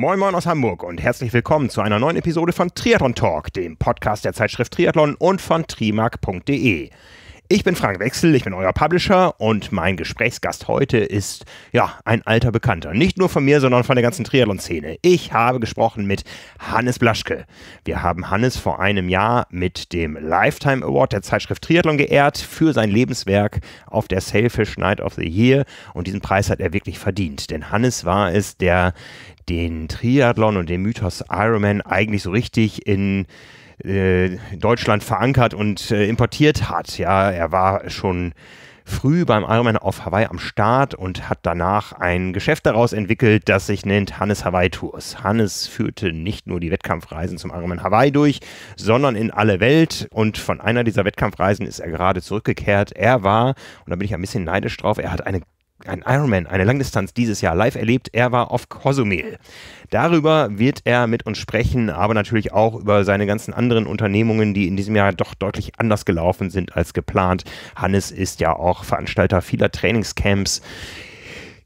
Moin Moin aus Hamburg und herzlich willkommen zu einer neuen Episode von Triathlon Talk, dem Podcast der Zeitschrift Triathlon und von trimark.de. Ich bin Frank Wechsel, ich bin euer Publisher und mein Gesprächsgast heute ist ja ein alter Bekannter. Nicht nur von mir, sondern von der ganzen Triathlon-Szene. Ich habe gesprochen mit Hannes Blaschke. Wir haben Hannes vor einem Jahr mit dem Lifetime Award der Zeitschrift Triathlon geehrt für sein Lebenswerk auf der Sailfish Night of the Year und diesen Preis hat er wirklich verdient. Denn Hannes war es, der den Triathlon und den Mythos Ironman eigentlich so richtig in äh, Deutschland verankert und äh, importiert hat. Ja, er war schon früh beim Ironman auf Hawaii am Start und hat danach ein Geschäft daraus entwickelt, das sich nennt Hannes Hawaii Tours. Hannes führte nicht nur die Wettkampfreisen zum Ironman Hawaii durch, sondern in alle Welt und von einer dieser Wettkampfreisen ist er gerade zurückgekehrt. Er war, und da bin ich ein bisschen neidisch drauf, er hat eine ein Ironman, eine Langdistanz dieses Jahr live erlebt. Er war auf Cozumel. Darüber wird er mit uns sprechen, aber natürlich auch über seine ganzen anderen Unternehmungen, die in diesem Jahr doch deutlich anders gelaufen sind als geplant. Hannes ist ja auch Veranstalter vieler Trainingscamps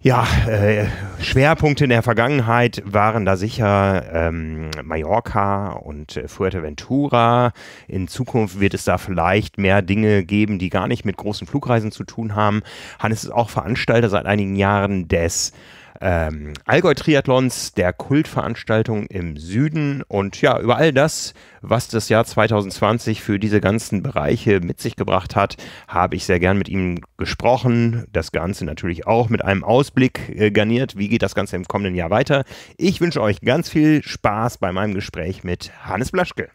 ja, äh, Schwerpunkte in der Vergangenheit waren da sicher ähm, Mallorca und äh, Fuerteventura. In Zukunft wird es da vielleicht mehr Dinge geben, die gar nicht mit großen Flugreisen zu tun haben. Hannes ist auch Veranstalter seit einigen Jahren des ähm, Allgäu-Triathlons, der Kultveranstaltung im Süden und ja, über all das, was das Jahr 2020 für diese ganzen Bereiche mit sich gebracht hat, habe ich sehr gern mit ihm gesprochen. Das Ganze natürlich auch mit einem Ausblick äh, garniert. Wie geht das Ganze im kommenden Jahr weiter? Ich wünsche euch ganz viel Spaß bei meinem Gespräch mit Hannes Blaschke.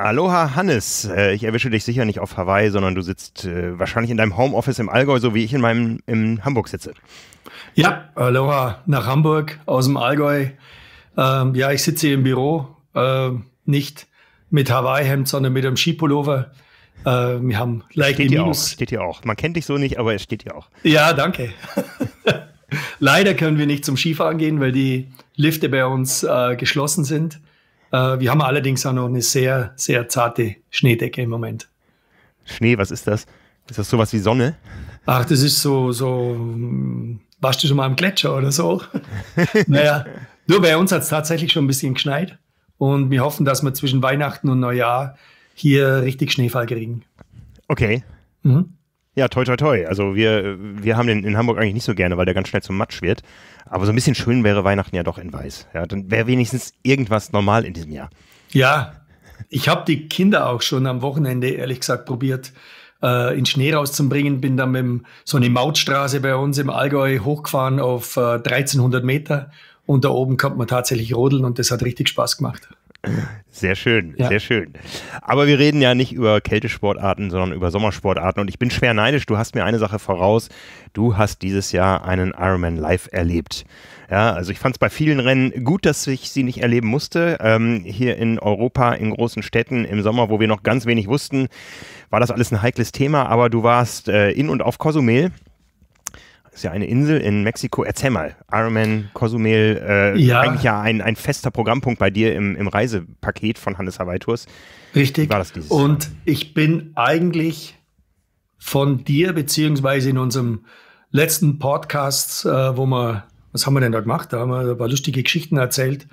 Aloha Hannes, äh, ich erwische dich sicher nicht auf Hawaii, sondern du sitzt äh, wahrscheinlich in deinem Homeoffice im Allgäu, so wie ich in meinem in Hamburg sitze. Ja, Aloha nach Hamburg aus dem Allgäu. Ähm, ja, ich sitze hier im Büro, äh, nicht mit Hawaii-Hemd, sondern mit einem Skipullover. Äh, wir haben leicht steht hier auch, steht hier auch. Man kennt dich so nicht, aber es steht hier auch. Ja, danke. Leider können wir nicht zum Skifahren gehen, weil die Lifte bei uns äh, geschlossen sind. Äh, wir haben allerdings auch noch eine sehr, sehr zarte Schneedecke im Moment. Schnee, was ist das? Ist das sowas wie Sonne? Ach, das ist so, so, hm, warst du schon mal am Gletscher oder so? naja, nur bei uns hat es tatsächlich schon ein bisschen geschneit und wir hoffen, dass wir zwischen Weihnachten und Neujahr hier richtig Schneefall kriegen. Okay. Mhm. Ja, toi, toi, toi. Also wir, wir haben den in Hamburg eigentlich nicht so gerne, weil der ganz schnell zum Matsch wird. Aber so ein bisschen schön wäre Weihnachten ja doch in Weiß. Ja, dann wäre wenigstens irgendwas normal in diesem Jahr. Ja, ich habe die Kinder auch schon am Wochenende, ehrlich gesagt, probiert, äh, in Schnee rauszubringen. Bin dann mit so eine Mautstraße bei uns im Allgäu hochgefahren auf äh, 1300 Meter. Und da oben kommt man tatsächlich rodeln und das hat richtig Spaß gemacht. Sehr schön, ja. sehr schön. Aber wir reden ja nicht über Kältesportarten, sondern über Sommersportarten. Und ich bin schwer neidisch. Du hast mir eine Sache voraus. Du hast dieses Jahr einen Ironman live erlebt. Ja, also ich fand es bei vielen Rennen gut, dass ich sie nicht erleben musste. Ähm, hier in Europa, in großen Städten im Sommer, wo wir noch ganz wenig wussten, war das alles ein heikles Thema. Aber du warst äh, in und auf Cozumel ist ja eine Insel in Mexiko. Erzähl mal, Ironman Cozumel, äh, ja. eigentlich ja ein, ein fester Programmpunkt bei dir im, im Reisepaket von Hannes Hawaii Tours. Richtig. Wie war das dieses Und Jahr? ich bin eigentlich von dir, beziehungsweise in unserem letzten Podcast, äh, wo wir, was haben wir denn da gemacht? Da haben wir ein paar lustige Geschichten erzählt.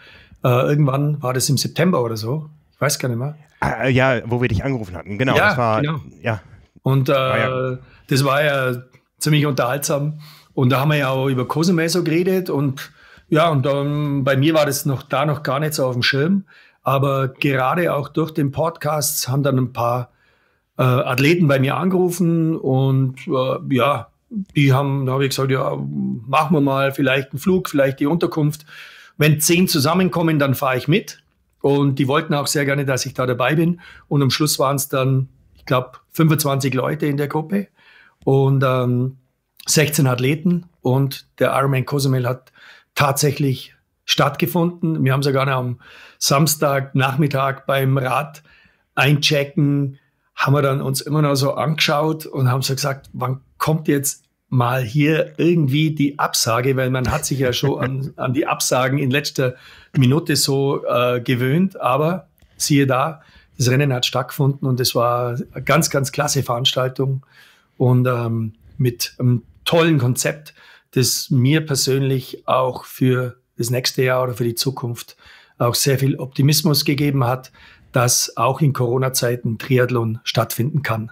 Äh, irgendwann war das im September oder so. Ich weiß gar nicht mehr. Ah, ja, wo wir dich angerufen hatten. Genau, ja, war, genau. ja. Und äh, war ja. das war ja ziemlich unterhaltsam. Und da haben wir ja auch über Cozumel geredet und ja, und dann bei mir war das noch da noch gar nicht so auf dem Schirm. Aber gerade auch durch den Podcast haben dann ein paar äh, Athleten bei mir angerufen und äh, ja, die haben, da habe ich gesagt, ja, machen wir mal vielleicht einen Flug, vielleicht die Unterkunft. Wenn zehn zusammenkommen, dann fahre ich mit. Und die wollten auch sehr gerne, dass ich da dabei bin. Und am Schluss waren es dann, ich glaube, 25 Leute in der Gruppe und ähm, 16 Athleten und der Ironman Cozumel hat tatsächlich stattgefunden. Wir haben sogar am Samstagnachmittag beim Rad einchecken, haben wir dann uns immer noch so angeschaut und haben so gesagt, wann kommt jetzt mal hier irgendwie die Absage, weil man hat sich ja schon an, an die Absagen in letzter Minute so äh, gewöhnt, aber siehe da, das Rennen hat stattgefunden und es war eine ganz, ganz klasse Veranstaltung und ähm, mit einem tollen Konzept, das mir persönlich auch für das nächste Jahr oder für die Zukunft auch sehr viel Optimismus gegeben hat, dass auch in Corona-Zeiten Triathlon stattfinden kann.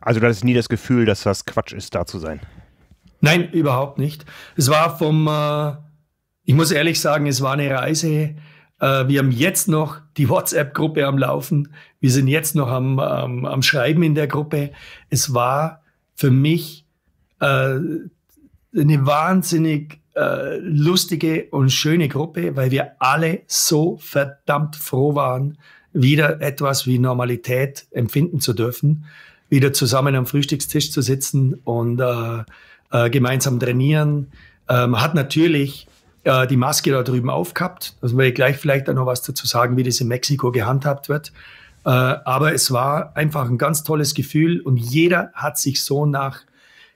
Also du hattest nie das Gefühl, dass das Quatsch ist, da zu sein? Nein, überhaupt nicht. Es war vom, äh, ich muss ehrlich sagen, es war eine Reise. Äh, wir haben jetzt noch die WhatsApp-Gruppe am Laufen. Wir sind jetzt noch am, am, am Schreiben in der Gruppe. Es war für mich äh, eine wahnsinnig äh, lustige und schöne Gruppe, weil wir alle so verdammt froh waren, wieder etwas wie Normalität empfinden zu dürfen, wieder zusammen am Frühstückstisch zu sitzen und äh, äh, gemeinsam trainieren. Ähm, hat natürlich äh, die Maske da drüben aufgehabt. Da will ich gleich vielleicht auch noch was dazu sagen, wie das in Mexiko gehandhabt wird. Äh, aber es war einfach ein ganz tolles Gefühl und jeder hat sich so nach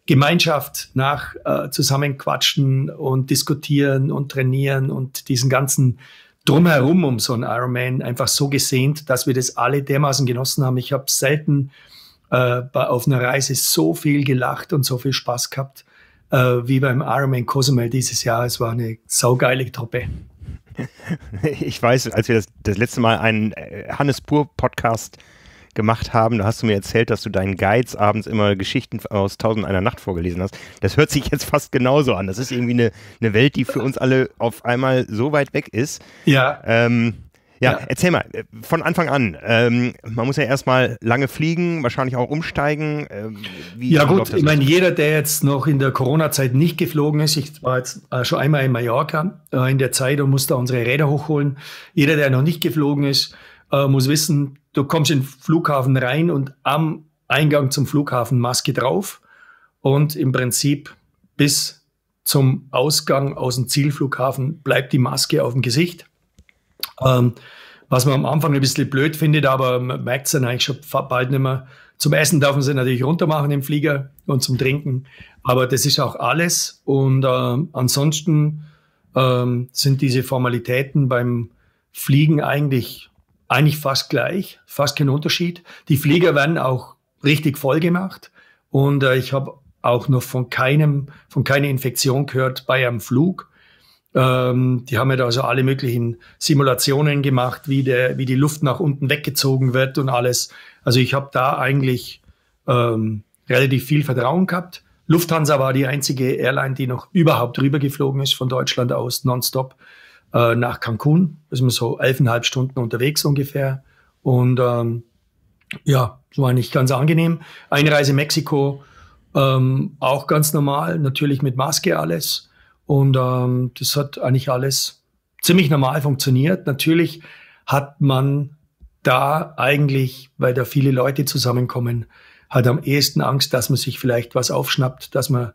Gemeinschaft, nach äh, Zusammenquatschen und diskutieren und trainieren und diesen ganzen drumherum um so einen Ironman einfach so gesehnt, dass wir das alle dermaßen genossen haben. Ich habe selten äh, auf einer Reise so viel gelacht und so viel Spaß gehabt äh, wie beim Ironman Cozumel dieses Jahr. Es war eine saugeile Truppe. Ich weiß, als wir das, das letzte Mal einen äh, Hannes Pur Podcast gemacht haben, da hast du mir erzählt, dass du deinen Guides abends immer Geschichten aus Tausend einer Nacht vorgelesen hast. Das hört sich jetzt fast genauso an. Das ist irgendwie eine, eine Welt, die für uns alle auf einmal so weit weg ist. Ja. Ähm, ja, ja, erzähl mal, äh, von Anfang an. Ähm, man muss ja erstmal lange fliegen, wahrscheinlich auch umsteigen. Ähm, ja gut, ich meine, jeder, der jetzt noch in der Corona-Zeit nicht geflogen ist, ich war jetzt äh, schon einmal in Mallorca äh, in der Zeit und musste unsere Räder hochholen. Jeder, der noch nicht geflogen ist, äh, muss wissen, du kommst in den Flughafen rein und am Eingang zum Flughafen Maske drauf und im Prinzip bis zum Ausgang aus dem Zielflughafen bleibt die Maske auf dem Gesicht. Ähm, was man am Anfang ein bisschen blöd findet, aber man merkt es dann eigentlich schon bald nicht mehr. Zum Essen darf man sie natürlich runtermachen im Flieger und zum Trinken. Aber das ist auch alles. Und äh, ansonsten ähm, sind diese Formalitäten beim Fliegen eigentlich, eigentlich fast gleich, fast kein Unterschied. Die Flieger werden auch richtig voll gemacht. Und äh, ich habe auch noch von keinem, von keiner Infektion gehört bei einem Flug. Ähm, die haben ja da also alle möglichen Simulationen gemacht, wie, der, wie die Luft nach unten weggezogen wird und alles. Also ich habe da eigentlich ähm, relativ viel Vertrauen gehabt. Lufthansa war die einzige Airline, die noch überhaupt rübergeflogen ist von Deutschland aus nonstop äh, nach Cancun. Da sind wir so elfeinhalb Stunden unterwegs ungefähr. Und ähm, ja, so eigentlich ganz angenehm. Einreise Mexiko ähm, auch ganz normal, natürlich mit Maske alles. Und ähm, das hat eigentlich alles ziemlich normal funktioniert. Natürlich hat man da eigentlich, weil da viele Leute zusammenkommen, hat am ehesten Angst, dass man sich vielleicht was aufschnappt, dass man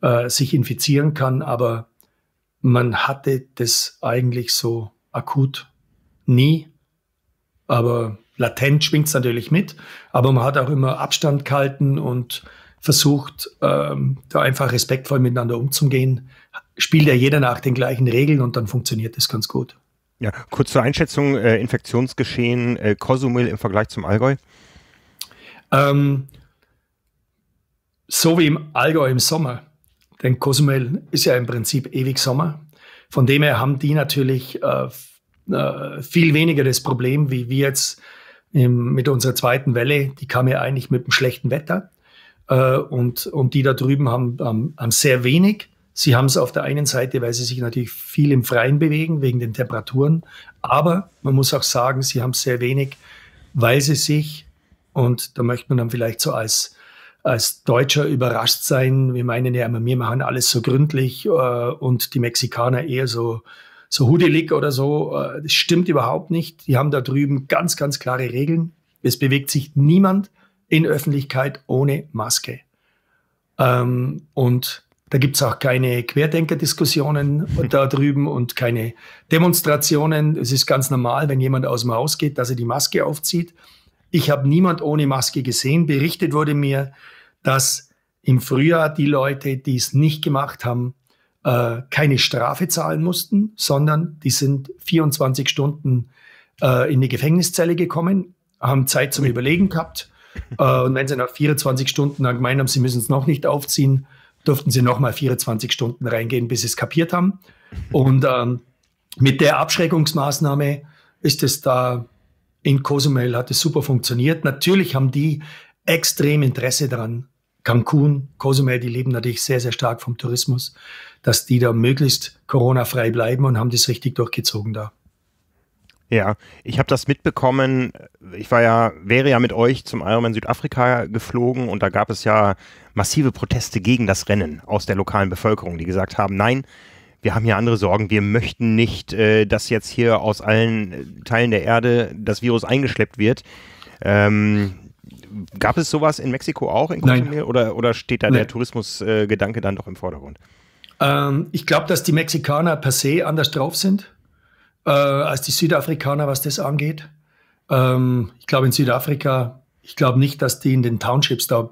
äh, sich infizieren kann. Aber man hatte das eigentlich so akut nie. Aber latent schwingt es natürlich mit. Aber man hat auch immer Abstand gehalten und versucht, ähm, da einfach respektvoll miteinander umzugehen spielt ja jeder nach den gleichen Regeln und dann funktioniert das ganz gut. Ja, kurz zur Einschätzung, äh, Infektionsgeschehen äh, Cozumel im Vergleich zum Allgäu? Ähm, so wie im Allgäu im Sommer. Denn Cozumel ist ja im Prinzip ewig Sommer. Von dem her haben die natürlich äh, äh, viel weniger das Problem, wie wir jetzt im, mit unserer zweiten Welle. Die kam ja eigentlich mit dem schlechten Wetter. Äh, und, und die da drüben haben, haben, haben sehr wenig. Sie haben es auf der einen Seite, weil sie sich natürlich viel im Freien bewegen, wegen den Temperaturen. Aber man muss auch sagen, sie haben sehr wenig, weil sie sich, und da möchte man dann vielleicht so als, als Deutscher überrascht sein. Wir meinen ja immer, wir machen alles so gründlich äh, und die Mexikaner eher so, so hudelig oder so. Äh, das stimmt überhaupt nicht. Die haben da drüben ganz, ganz klare Regeln. Es bewegt sich niemand in Öffentlichkeit ohne Maske. Ähm, und da gibt's auch keine Querdenker-Diskussionen da drüben und keine Demonstrationen. Es ist ganz normal, wenn jemand aus dem Haus geht, dass er die Maske aufzieht. Ich habe niemand ohne Maske gesehen. Berichtet wurde mir, dass im Frühjahr die Leute, die es nicht gemacht haben, äh, keine Strafe zahlen mussten, sondern die sind 24 Stunden äh, in die Gefängniszelle gekommen, haben Zeit zum Überlegen gehabt. Äh, und wenn sie nach 24 Stunden dann gemeint haben, sie müssen es noch nicht aufziehen, durften sie nochmal 24 Stunden reingehen, bis sie es kapiert haben. Und ähm, mit der Abschreckungsmaßnahme ist es da in Cozumel hat es super funktioniert. Natürlich haben die extrem Interesse daran. Cancun, Cozumel, die leben natürlich sehr, sehr stark vom Tourismus, dass die da möglichst Corona-frei bleiben und haben das richtig durchgezogen da. Ja, ich habe das mitbekommen. Ich war ja, wäre ja mit euch zum Ironman Südafrika geflogen und da gab es ja massive Proteste gegen das Rennen aus der lokalen Bevölkerung, die gesagt haben, nein, wir haben hier andere Sorgen. Wir möchten nicht, äh, dass jetzt hier aus allen äh, Teilen der Erde das Virus eingeschleppt wird. Ähm, gab es sowas in Mexiko auch in Kolumbien oder, oder steht da Nein. der Tourismusgedanke äh, dann doch im Vordergrund? Ähm, ich glaube, dass die Mexikaner per se anders drauf sind äh, als die Südafrikaner, was das angeht. Ähm, ich glaube, in Südafrika, ich glaube nicht, dass die in den Townships da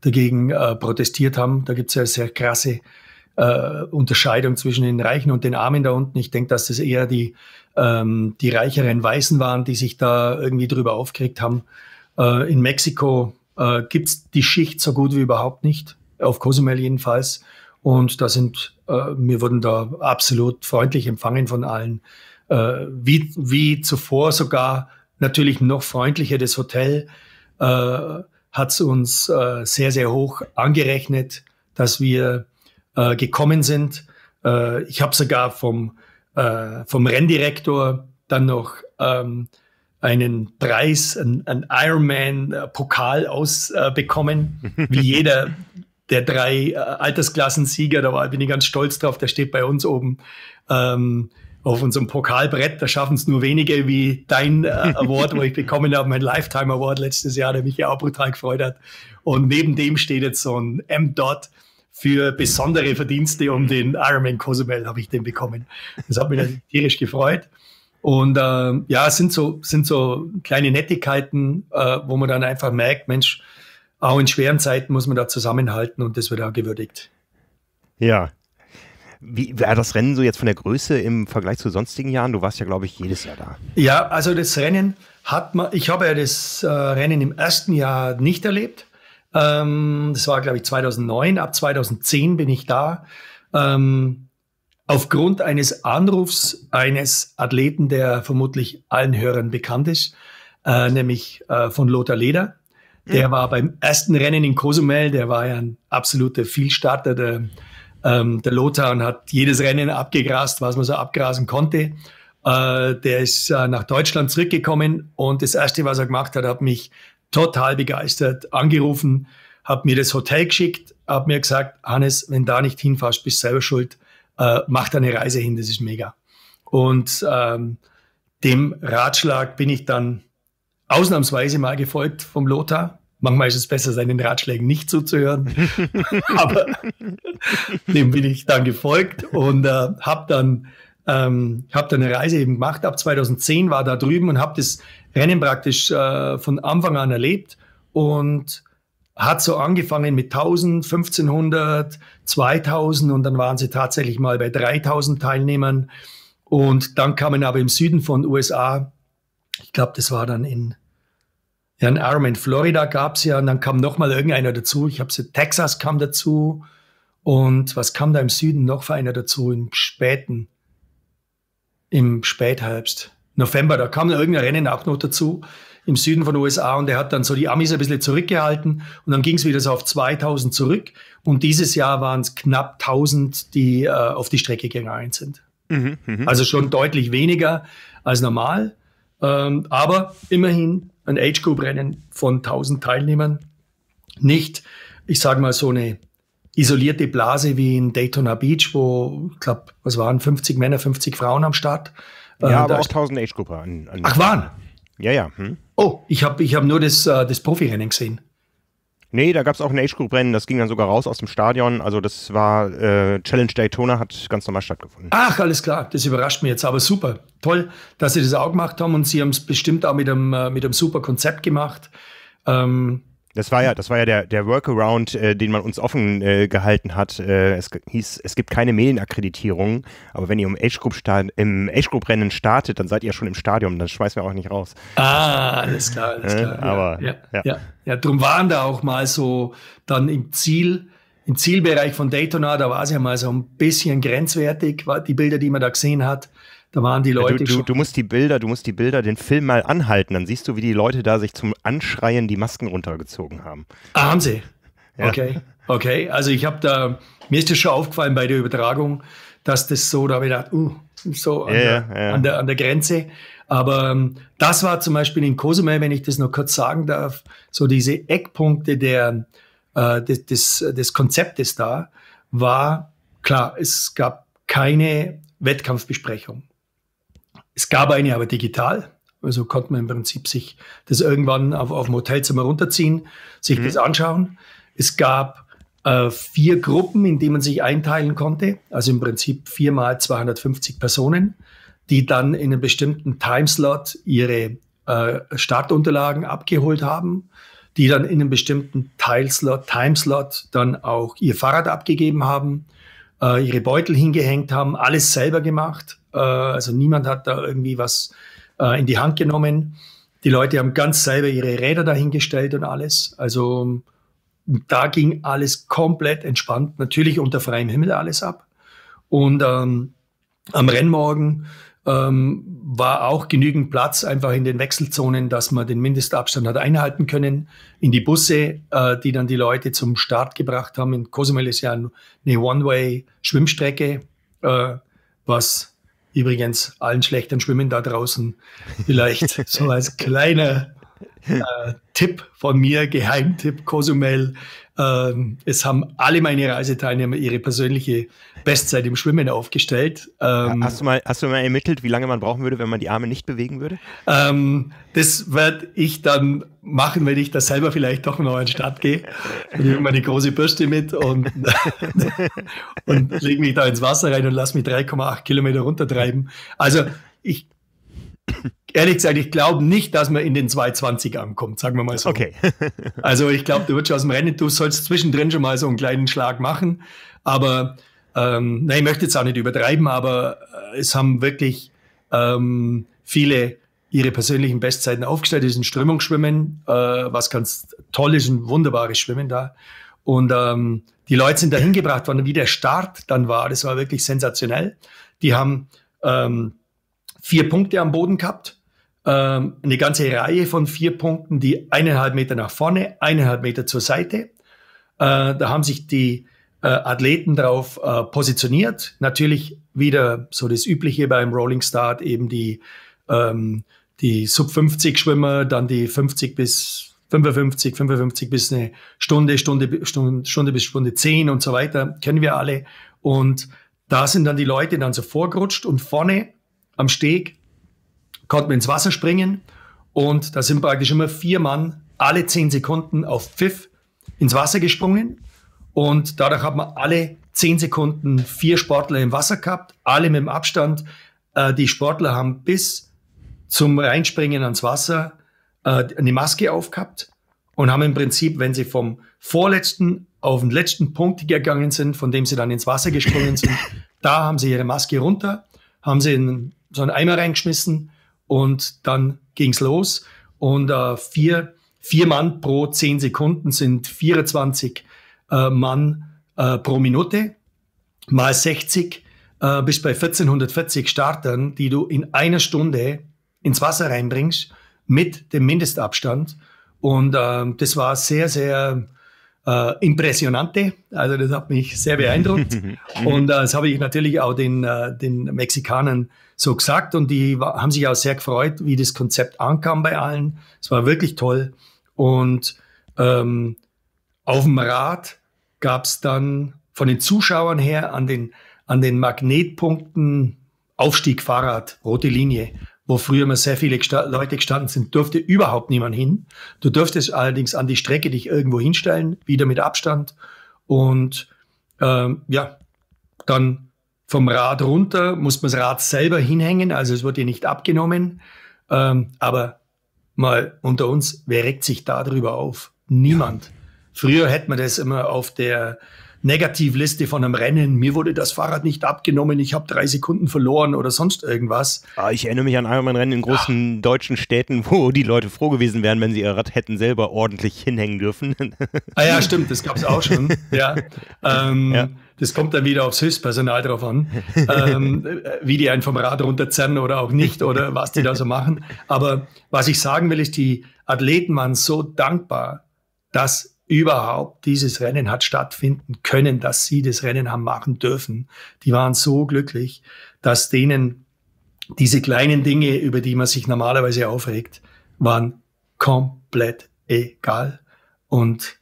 dagegen äh, protestiert haben. Da gibt es ja sehr krasse äh, Unterscheidung zwischen den Reichen und den Armen da unten. Ich denke, dass das eher die, ähm, die reicheren Weißen waren, die sich da irgendwie drüber aufgeregt haben. Äh, in Mexiko äh, gibt es die Schicht so gut wie überhaupt nicht, auf Cozumel jedenfalls. Und da sind, äh, wir wurden da absolut freundlich empfangen von allen. Äh, wie, wie zuvor sogar natürlich noch freundlicher. Das Hotel äh, hat uns äh, sehr, sehr hoch angerechnet, dass wir äh, gekommen sind. Äh, ich habe sogar vom, äh, vom Renndirektor dann noch ähm, einen Preis, einen, einen Ironman-Pokal ausbekommen, wie jeder der drei äh, Altersklassensieger. Da war, bin ich ganz stolz drauf. Der steht bei uns oben. Ähm, auf unserem Pokalbrett. Da schaffen es nur wenige wie dein äh, Award, wo ich bekommen habe, mein Lifetime Award letztes Jahr, der mich ja auch brutal gefreut hat. Und neben dem steht jetzt so ein M-Dot für besondere Verdienste um den Ironman Cozumel habe ich den bekommen. Das hat mich tierisch gefreut. Und äh, ja, es sind so, sind so kleine Nettigkeiten, äh, wo man dann einfach merkt, Mensch, auch in schweren Zeiten muss man da zusammenhalten und das wird auch gewürdigt. Ja, wie war das Rennen so jetzt von der Größe im Vergleich zu sonstigen Jahren? Du warst ja, glaube ich, jedes Jahr da. Ja, also das Rennen hat man, ich habe ja das äh, Rennen im ersten Jahr nicht erlebt. Ähm, das war, glaube ich, 2009. Ab 2010 bin ich da. Ähm, aufgrund eines Anrufs eines Athleten, der vermutlich allen Hörern bekannt ist, äh, nämlich äh, von Lothar Leder. Der mhm. war beim ersten Rennen in Cozumel, der war ja ein absoluter Vielstarter, der ähm, der Lothar und hat jedes Rennen abgegrast, was man so abgrasen konnte. Äh, der ist äh, nach Deutschland zurückgekommen und das Erste, was er gemacht hat, hat mich total begeistert angerufen, hat mir das Hotel geschickt, hat mir gesagt, Hannes, wenn da nicht hinfährst, bist selber schuld, äh, mach da eine Reise hin, das ist mega. Und ähm, dem Ratschlag bin ich dann ausnahmsweise mal gefolgt vom Lothar Manchmal ist es besser, seinen Ratschlägen nicht zuzuhören. Aber dem bin ich dann gefolgt und äh, habe dann, ähm, hab dann eine Reise eben gemacht. Ab 2010 war da drüben und habe das Rennen praktisch äh, von Anfang an erlebt und hat so angefangen mit 1000, 1500, 2000 und dann waren sie tatsächlich mal bei 3000 Teilnehmern. Und dann kamen aber im Süden von USA, ich glaube, das war dann in ja, einen in Florida gab es ja und dann kam noch mal irgendeiner dazu. Ich habe sie, Texas kam dazu und was kam da im Süden noch für einer dazu im späten, im Spätherbst, November, da kam irgendein Rennen auch noch dazu im Süden von den USA und der hat dann so die Amis ein bisschen zurückgehalten und dann ging es wieder so auf 2000 zurück und dieses Jahr waren es knapp 1000, die äh, auf die Strecke gegangen sind. Mhm, mh. Also schon deutlich weniger als normal, ähm, aber immerhin ein Age Group Rennen von 1000 Teilnehmern. Nicht, ich sage mal, so eine isolierte Blase wie in Daytona Beach, wo, ich glaube, was waren 50 Männer, 50 Frauen am Start. Ja, äh, aber auch 1000 Age Grouper. An, an Ach, waren? Ja, ja. Hm. Oh, ich habe ich hab nur das, äh, das Profirennen gesehen. Nee, da gab es auch ein Age-Group-Rennen, das ging dann sogar raus aus dem Stadion. Also das war äh, Challenge Daytona, hat ganz normal stattgefunden. Ach, alles klar, das überrascht mich jetzt, aber super. Toll, dass Sie das auch gemacht haben und Sie haben es bestimmt auch mit einem, äh, mit einem super Konzept gemacht. Ähm, das war ja, das war ja der, der Workaround, äh, den man uns offen äh, gehalten hat. Äh, es hieß, es gibt keine Medienakkreditierung, aber wenn ihr im Age Group im Age Group Rennen startet, dann seid ihr schon im Stadion, dann schmeißen wir auch nicht raus. Ah, alles klar, alles klar. aber ja, ja, ja. ja, drum waren da auch mal so dann im Ziel im Zielbereich von Daytona, da war es ja mal so ein bisschen grenzwertig, die Bilder, die man da gesehen hat. Da waren die Leute. Du, du, du, musst die Bilder, du musst die Bilder, den Film mal anhalten, dann siehst du, wie die Leute da sich zum Anschreien die Masken runtergezogen haben. Ah, haben sie? Ja. Okay, okay. Also ich habe da, mir ist das schon aufgefallen bei der Übertragung, dass das so, da habe ich gedacht, uh, so an, ja, der, an, der, an der Grenze. Aber ähm, das war zum Beispiel in Cozumel, wenn ich das noch kurz sagen darf, so diese Eckpunkte der, äh, des, des, des Konzeptes da, war klar, es gab keine Wettkampfbesprechung. Es gab eine aber digital. Also konnte man im Prinzip sich das irgendwann auf, auf dem Hotelzimmer runterziehen, sich mhm. das anschauen. Es gab äh, vier Gruppen, in die man sich einteilen konnte. Also im Prinzip viermal 250 Personen, die dann in einem bestimmten Timeslot ihre äh, Startunterlagen abgeholt haben, die dann in einem bestimmten Teilslot, Timeslot dann auch ihr Fahrrad abgegeben haben, äh, ihre Beutel hingehängt haben, alles selber gemacht also niemand hat da irgendwie was äh, in die Hand genommen. Die Leute haben ganz selber ihre Räder dahingestellt und alles. Also da ging alles komplett entspannt, natürlich unter freiem Himmel alles ab. Und ähm, am Rennmorgen ähm, war auch genügend Platz einfach in den Wechselzonen, dass man den Mindestabstand hat einhalten können. In die Busse, äh, die dann die Leute zum Start gebracht haben. In Cozumel ist ja eine One-Way-Schwimmstrecke, äh, was Übrigens, allen schlechten Schwimmen da draußen vielleicht so als kleiner äh, Tipp von mir, Geheimtipp Cozumel. Ähm, es haben alle meine Reiseteilnehmer ihre persönliche Bestzeit im Schwimmen aufgestellt. Ähm, hast, du mal, hast du mal ermittelt, wie lange man brauchen würde, wenn man die Arme nicht bewegen würde? Ähm, das werde ich dann machen, wenn ich da selber vielleicht doch noch in die Stadt gehe. Ich nehme meine große Bürste mit und, und lege mich da ins Wasser rein und lasse mich 3,8 Kilometer runtertreiben. Also ich ehrlich gesagt, ich glaube nicht, dass man in den 220 ankommt, sagen wir mal so. Okay. also ich glaube, du wirst aus dem Rennen, du sollst zwischendrin schon mal so einen kleinen Schlag machen. Aber ähm, nein, ich möchte jetzt auch nicht übertreiben, aber äh, es haben wirklich ähm, viele ihre persönlichen Bestzeiten aufgestellt. Das ist ein Strömungsschwimmen, äh, was ganz toll ist, ein wunderbares Schwimmen da. Und ähm, die Leute sind dahin gebracht worden, wie der Start dann war. Das war wirklich sensationell. Die haben ähm, vier Punkte am Boden gehabt ähm, eine ganze Reihe von vier Punkten, die eineinhalb Meter nach vorne, eineinhalb Meter zur Seite. Äh, da haben sich die äh, Athleten darauf äh, positioniert. Natürlich wieder so das Übliche beim Rolling Start, eben die, ähm, die Sub 50 Schwimmer, dann die 50 bis 55, 55 bis eine Stunde, Stunde, Stunde, Stunde bis Stunde 10 und so weiter, kennen wir alle. Und da sind dann die Leute dann so vorgerutscht und vorne am Steg konnten wir ins Wasser springen und da sind praktisch immer vier Mann alle zehn Sekunden auf Pfiff ins Wasser gesprungen und dadurch hat man alle zehn Sekunden vier Sportler im Wasser gehabt, alle mit dem Abstand. Äh, die Sportler haben bis zum Reinspringen ans Wasser äh, eine Maske aufgehabt und haben im Prinzip, wenn sie vom vorletzten auf den letzten Punkt gegangen sind, von dem sie dann ins Wasser gesprungen sind, da haben sie ihre Maske runter, haben sie in so einen Eimer reingeschmissen und dann ging's los. Und äh, vier, vier Mann pro zehn Sekunden sind 24 äh, Mann äh, pro Minute, mal 60 äh, bis bei 1440 Startern, die du in einer Stunde ins Wasser reinbringst mit dem Mindestabstand. Und äh, das war sehr, sehr äh, impressionante. Also das hat mich sehr beeindruckt. und äh, das habe ich natürlich auch den, äh, den Mexikanern so gesagt und die haben sich auch sehr gefreut, wie das Konzept ankam bei allen. Es war wirklich toll. Und ähm, auf dem Rad gab es dann von den Zuschauern her an den, an den Magnetpunkten Aufstieg Fahrrad, rote Linie, wo früher immer sehr viele gesta Leute gestanden sind, durfte überhaupt niemand hin. Du durftest allerdings an die Strecke dich irgendwo hinstellen, wieder mit Abstand. Und ähm, ja, dann vom Rad runter muss man das Rad selber hinhängen, also es wird dir nicht abgenommen. Ähm, aber mal unter uns, wer regt sich da drüber auf? Niemand. Ja. Früher hätte man das immer auf der Negativliste von einem Rennen. Mir wurde das Fahrrad nicht abgenommen, ich habe drei Sekunden verloren oder sonst irgendwas. Ah, ich erinnere mich an Ironman-Rennen in großen ja. deutschen Städten, wo die Leute froh gewesen wären, wenn sie ihr Rad hätten selber ordentlich hinhängen dürfen. Ah ja, stimmt, das gab es auch schon. ja. Ähm, ja. Das kommt dann wieder aufs Hilfspersonal drauf an, ähm, wie die einen vom Rad runterzerren oder auch nicht oder was die da so machen. Aber was ich sagen will, ist, die Athleten waren so dankbar, dass überhaupt dieses Rennen hat stattfinden können, dass sie das Rennen haben machen dürfen. Die waren so glücklich, dass denen diese kleinen Dinge, über die man sich normalerweise aufregt, waren komplett egal. Und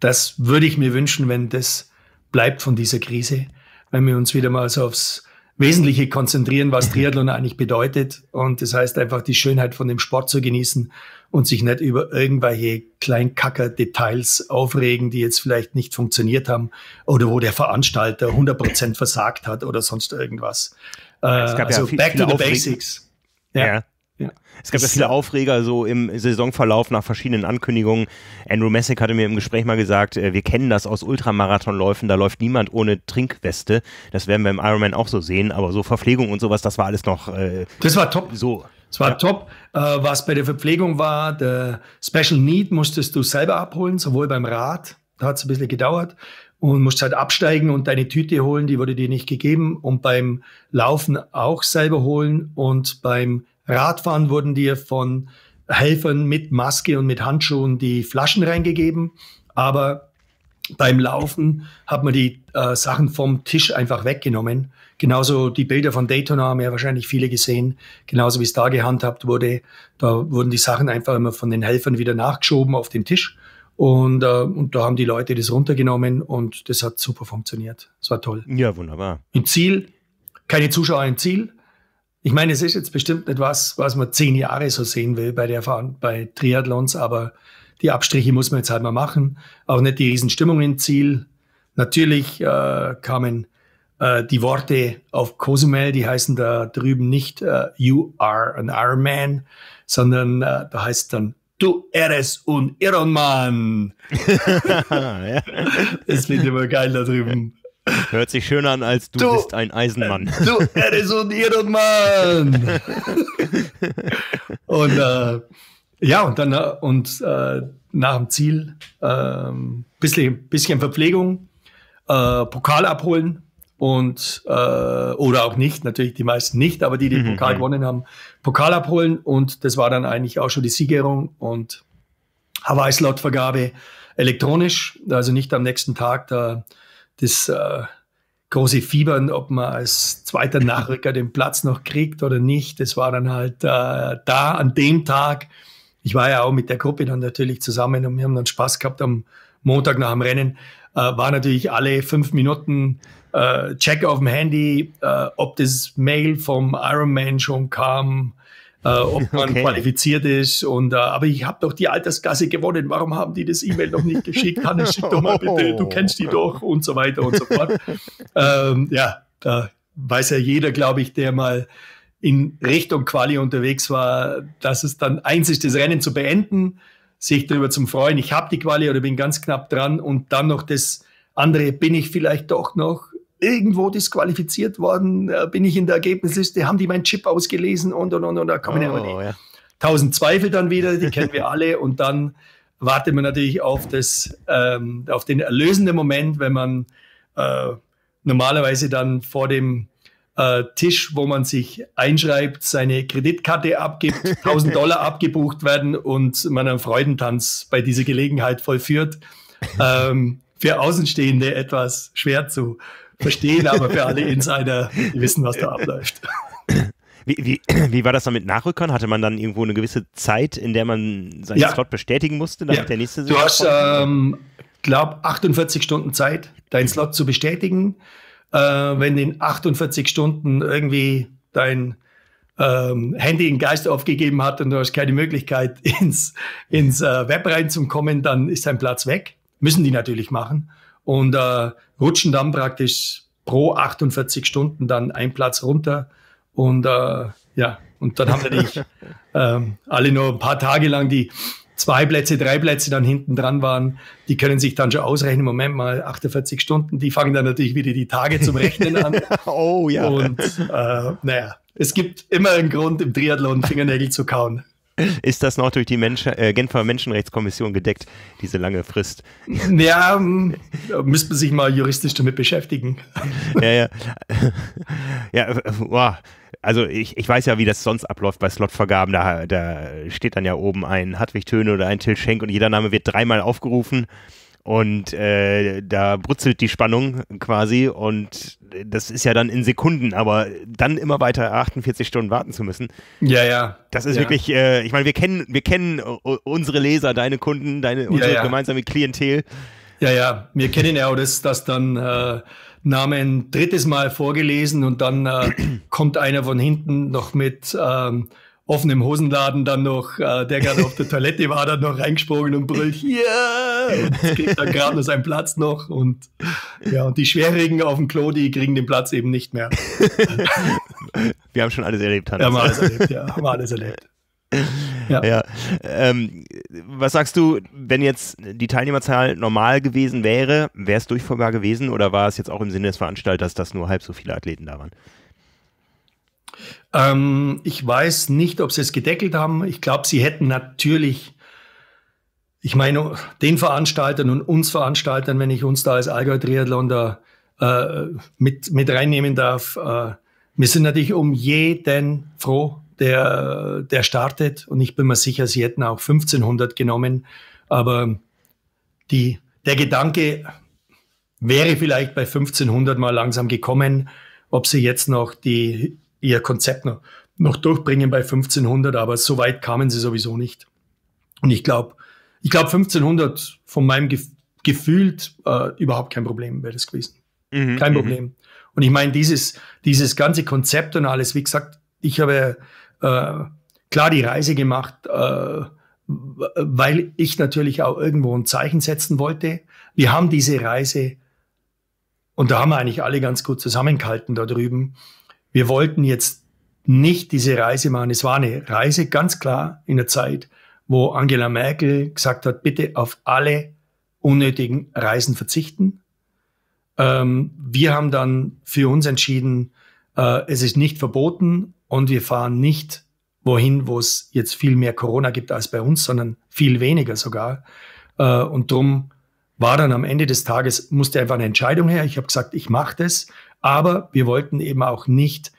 das würde ich mir wünschen, wenn das bleibt von dieser Krise, wenn wir uns wieder mal so aufs Wesentliche konzentrieren, was Triathlon eigentlich bedeutet. Und das heißt einfach die Schönheit von dem Sport zu genießen und sich nicht über irgendwelche Kleinkacker-Details aufregen, die jetzt vielleicht nicht funktioniert haben oder wo der Veranstalter 100 Prozent versagt hat oder sonst irgendwas. Äh, also ja viel, back to the basics. Ja. ja. Ja. Es gab ja viele Aufreger so im Saisonverlauf nach verschiedenen Ankündigungen. Andrew Messick hatte mir im Gespräch mal gesagt, äh, wir kennen das aus Ultramarathonläufen, da läuft niemand ohne Trinkweste. Das werden wir im Ironman auch so sehen, aber so Verpflegung und sowas, das war alles noch. Äh, das war top. So. Das war ja. top. Äh, was bei der Verpflegung war, der Special Need musstest du selber abholen, sowohl beim Rad, da hat es ein bisschen gedauert, und musst halt absteigen und deine Tüte holen, die wurde dir nicht gegeben, und beim Laufen auch selber holen und beim Radfahren wurden dir von Helfern mit Maske und mit Handschuhen die Flaschen reingegeben, aber beim Laufen hat man die äh, Sachen vom Tisch einfach weggenommen. Genauso die Bilder von Daytona haben ja wahrscheinlich viele gesehen. Genauso wie es da gehandhabt wurde. Da wurden die Sachen einfach immer von den Helfern wieder nachgeschoben auf den Tisch. Und, äh, und da haben die Leute das runtergenommen und das hat super funktioniert. Das war toll. Ja, wunderbar. Im Ziel, keine Zuschauer im Ziel, ich meine, es ist jetzt bestimmt nicht was, was man zehn Jahre so sehen will bei der bei Triathlons, aber die Abstriche muss man jetzt halt mal machen. Auch nicht die Riesenstimmung ins Ziel. Natürlich äh, kamen äh, die Worte auf Cozumel, die heißen da drüben nicht äh, You are an Iron Man, sondern äh, da heißt dann Du eres un Ironman. ja. Das finde ich immer geil da drüben. Hört sich schöner an, als du, du bist ein Eisenmann. Du eres Mann. und äh, ja, und dann äh, und äh, nach dem Ziel äh, bisschen, bisschen Verpflegung, äh, Pokal abholen und äh, oder auch nicht, natürlich die meisten nicht, aber die, die den mhm, Pokal gewonnen haben, Pokal abholen und das war dann eigentlich auch schon die Siegerung und Hawaii-Slot-Vergabe elektronisch, also nicht am nächsten Tag da das äh, große Fiebern, ob man als zweiter Nachrücker den Platz noch kriegt oder nicht. Das war dann halt äh, da an dem Tag. Ich war ja auch mit der Gruppe dann natürlich zusammen und wir haben dann Spaß gehabt am Montag nach dem Rennen. Äh, war natürlich alle fünf Minuten äh, Check auf dem Handy, äh, ob das Mail vom Ironman schon kam, äh, ob man okay. qualifiziert ist. Und äh, aber ich habe doch die Altersgasse gewonnen. Warum haben die das E-Mail noch nicht geschickt? Hannes, schick doch mal bitte. Du kennst die doch und so weiter und so fort. ähm, ja, da weiß ja jeder, glaube ich, der mal in Richtung Quali unterwegs war, dass es dann eins ist, das Rennen zu beenden, sich darüber zum freuen. Ich habe die Quali oder bin ganz knapp dran und dann noch das andere, bin ich vielleicht doch noch irgendwo disqualifiziert worden, äh, bin ich in der Ergebnisliste, haben die meinen Chip ausgelesen und und und und da kommen oh, ja tausend Zweifel dann wieder, die kennen wir alle und dann wartet man natürlich auf das, ähm, auf den erlösenden Moment, wenn man äh, normalerweise dann vor dem äh, Tisch, wo man sich einschreibt, seine Kreditkarte abgibt, 1000 Dollar abgebucht werden und man einen Freudentanz bei dieser Gelegenheit vollführt. Ähm, für Außenstehende etwas schwer zu verstehen, aber für alle Insider, die wissen, was da abläuft. Wie, wie, wie war das dann mit Nachrückern? Hatte man dann irgendwo eine gewisse Zeit, in der man seinen ja. Slot bestätigen musste, damit ja. der nächste Du hast, ähm, glaube 48 Stunden Zeit, deinen Slot zu bestätigen. Äh, wenn in 48 Stunden irgendwie dein ähm, Handy in Geist aufgegeben hat und du hast keine Möglichkeit, ins, ins äh, Web reinzukommen, dann ist dein Platz weg. Müssen die natürlich machen und äh, rutschen dann praktisch pro 48 Stunden dann ein Platz runter. Und äh, ja, und dann haben natürlich ähm, alle nur ein paar Tage lang die zwei Plätze, drei Plätze dann hinten dran waren, die können sich dann schon ausrechnen, Moment mal, 48 Stunden, die fangen dann natürlich wieder die Tage zum Rechnen an. oh ja. Und äh, naja, es gibt immer einen Grund im Triathlon Fingernägel zu kauen. Ist das noch durch die Mensch äh, Genfer Menschenrechtskommission gedeckt, diese lange Frist? Ja, hm, müsste man sich mal juristisch damit beschäftigen. Ja, ja. Ja, wow. Also ich, ich weiß ja, wie das sonst abläuft bei Slotvergaben. Da, da steht dann ja oben ein Hartwig Töne oder ein Till Schenk und jeder Name wird dreimal aufgerufen. Und äh, da brutzelt die Spannung quasi und das ist ja dann in Sekunden, aber dann immer weiter 48 Stunden warten zu müssen. Ja, ja. Das ist ja. wirklich, äh, ich meine, wir kennen, wir kennen unsere Leser, deine Kunden, deine unsere ja, ja. gemeinsame Klientel. Ja, ja, wir kennen ja auch das, dass dann äh, Name ein drittes Mal vorgelesen und dann äh, kommt einer von hinten noch mit ähm, offenem Hosenladen dann noch, äh, der gerade auf der Toilette war, dann noch reingesprungen und brüllt, ja, yeah! und kriegt dann gerade noch seinen Platz noch und ja, und die Schwerhörigen auf dem Klo, die kriegen den Platz eben nicht mehr. Wir haben schon alles erlebt, Hannes. Haben alles erlebt, ja, haben alles erlebt. Ja. ja. Ähm, was sagst du, wenn jetzt die Teilnehmerzahl normal gewesen wäre, wäre es durchführbar gewesen oder war es jetzt auch im Sinne des Veranstalters, dass nur halb so viele Athleten da waren? Ähm, ich weiß nicht, ob sie es gedeckelt haben. Ich glaube, sie hätten natürlich, ich meine, den Veranstaltern und uns Veranstaltern, wenn ich uns da als Allgäu Triathlon da äh, mit, mit reinnehmen darf, äh, wir sind natürlich um jeden froh, der, der startet. Und ich bin mir sicher, sie hätten auch 1500 genommen. Aber die, der Gedanke wäre vielleicht bei 1500 mal langsam gekommen, ob sie jetzt noch die ihr Konzept noch, noch durchbringen bei 1500, aber so weit kamen sie sowieso nicht. Und ich glaube, ich glaube 1500 von meinem Ge gefühlt äh, überhaupt kein Problem wäre das gewesen. Mhm, kein mhm. Problem. Und ich meine, dieses, dieses ganze Konzept und alles, wie gesagt, ich habe äh, klar die Reise gemacht, äh, weil ich natürlich auch irgendwo ein Zeichen setzen wollte. Wir haben diese Reise, und da haben wir eigentlich alle ganz gut zusammengehalten da drüben, wir wollten jetzt nicht diese Reise machen. Es war eine Reise ganz klar in der Zeit, wo Angela Merkel gesagt hat, bitte auf alle unnötigen Reisen verzichten. Ähm, wir haben dann für uns entschieden, äh, es ist nicht verboten und wir fahren nicht wohin, wo es jetzt viel mehr Corona gibt als bei uns, sondern viel weniger sogar. Äh, und drum war dann am Ende des Tages, musste einfach eine Entscheidung her. Ich habe gesagt, ich mache das, aber wir wollten eben auch nicht,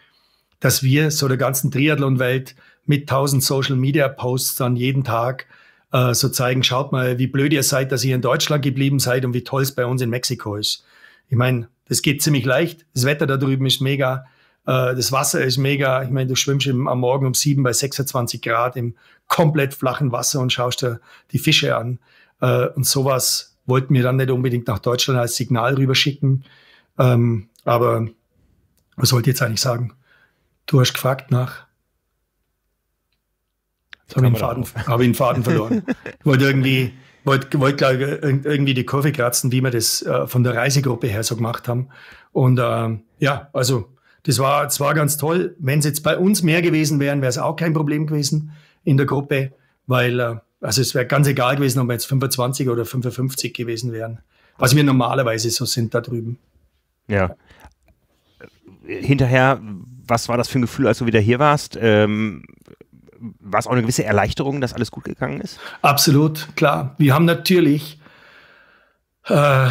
dass wir so der ganzen Triathlon-Welt mit tausend Social-Media-Posts dann jeden Tag äh, so zeigen, schaut mal, wie blöd ihr seid, dass ihr in Deutschland geblieben seid und wie toll es bei uns in Mexiko ist. Ich meine, das geht ziemlich leicht. Das Wetter da drüben ist mega. Äh, das Wasser ist mega. Ich meine, du schwimmst im, am Morgen um sieben bei 26 Grad im komplett flachen Wasser und schaust dir die Fische an. Äh, und sowas wollten wir dann nicht unbedingt nach Deutschland als Signal rüberschicken. Ähm, aber was wollte ich jetzt eigentlich sagen? Du hast gefragt nach. Jetzt habe ich, Faden, hab ich den Faden verloren. ich wollte irgendwie, wollte, wollte irgendwie die Kurve kratzen, wie wir das äh, von der Reisegruppe her so gemacht haben. Und äh, ja, also das war, das war ganz toll. Wenn es jetzt bei uns mehr gewesen wären, wäre es auch kein Problem gewesen in der Gruppe, weil äh, also es wäre ganz egal gewesen, ob wir jetzt 25 oder 55 gewesen wären. Was wir normalerweise so sind da drüben. Ja hinterher, was war das für ein Gefühl, als du wieder hier warst? Ähm, war es auch eine gewisse Erleichterung, dass alles gut gegangen ist? Absolut, klar. Wir haben natürlich, äh,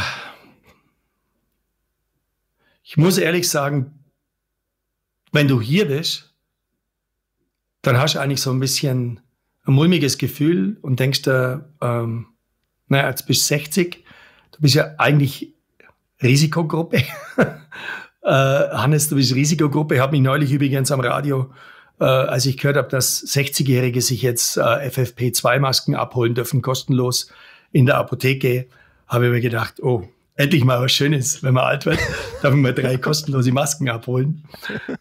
ich muss ehrlich sagen, wenn du hier bist, dann hast du eigentlich so ein bisschen ein mulmiges Gefühl und denkst dir, ähm, naja, jetzt bist du 60, du bist ja eigentlich Risikogruppe. Äh, Hannes, du bist Risikogruppe. Ich habe mich neulich übrigens am Radio, äh, als ich gehört habe, dass 60-Jährige sich jetzt äh, FFP2-Masken abholen dürfen, kostenlos in der Apotheke, habe ich mir gedacht, oh, endlich mal was Schönes, wenn man alt wird, darf man drei kostenlose Masken abholen.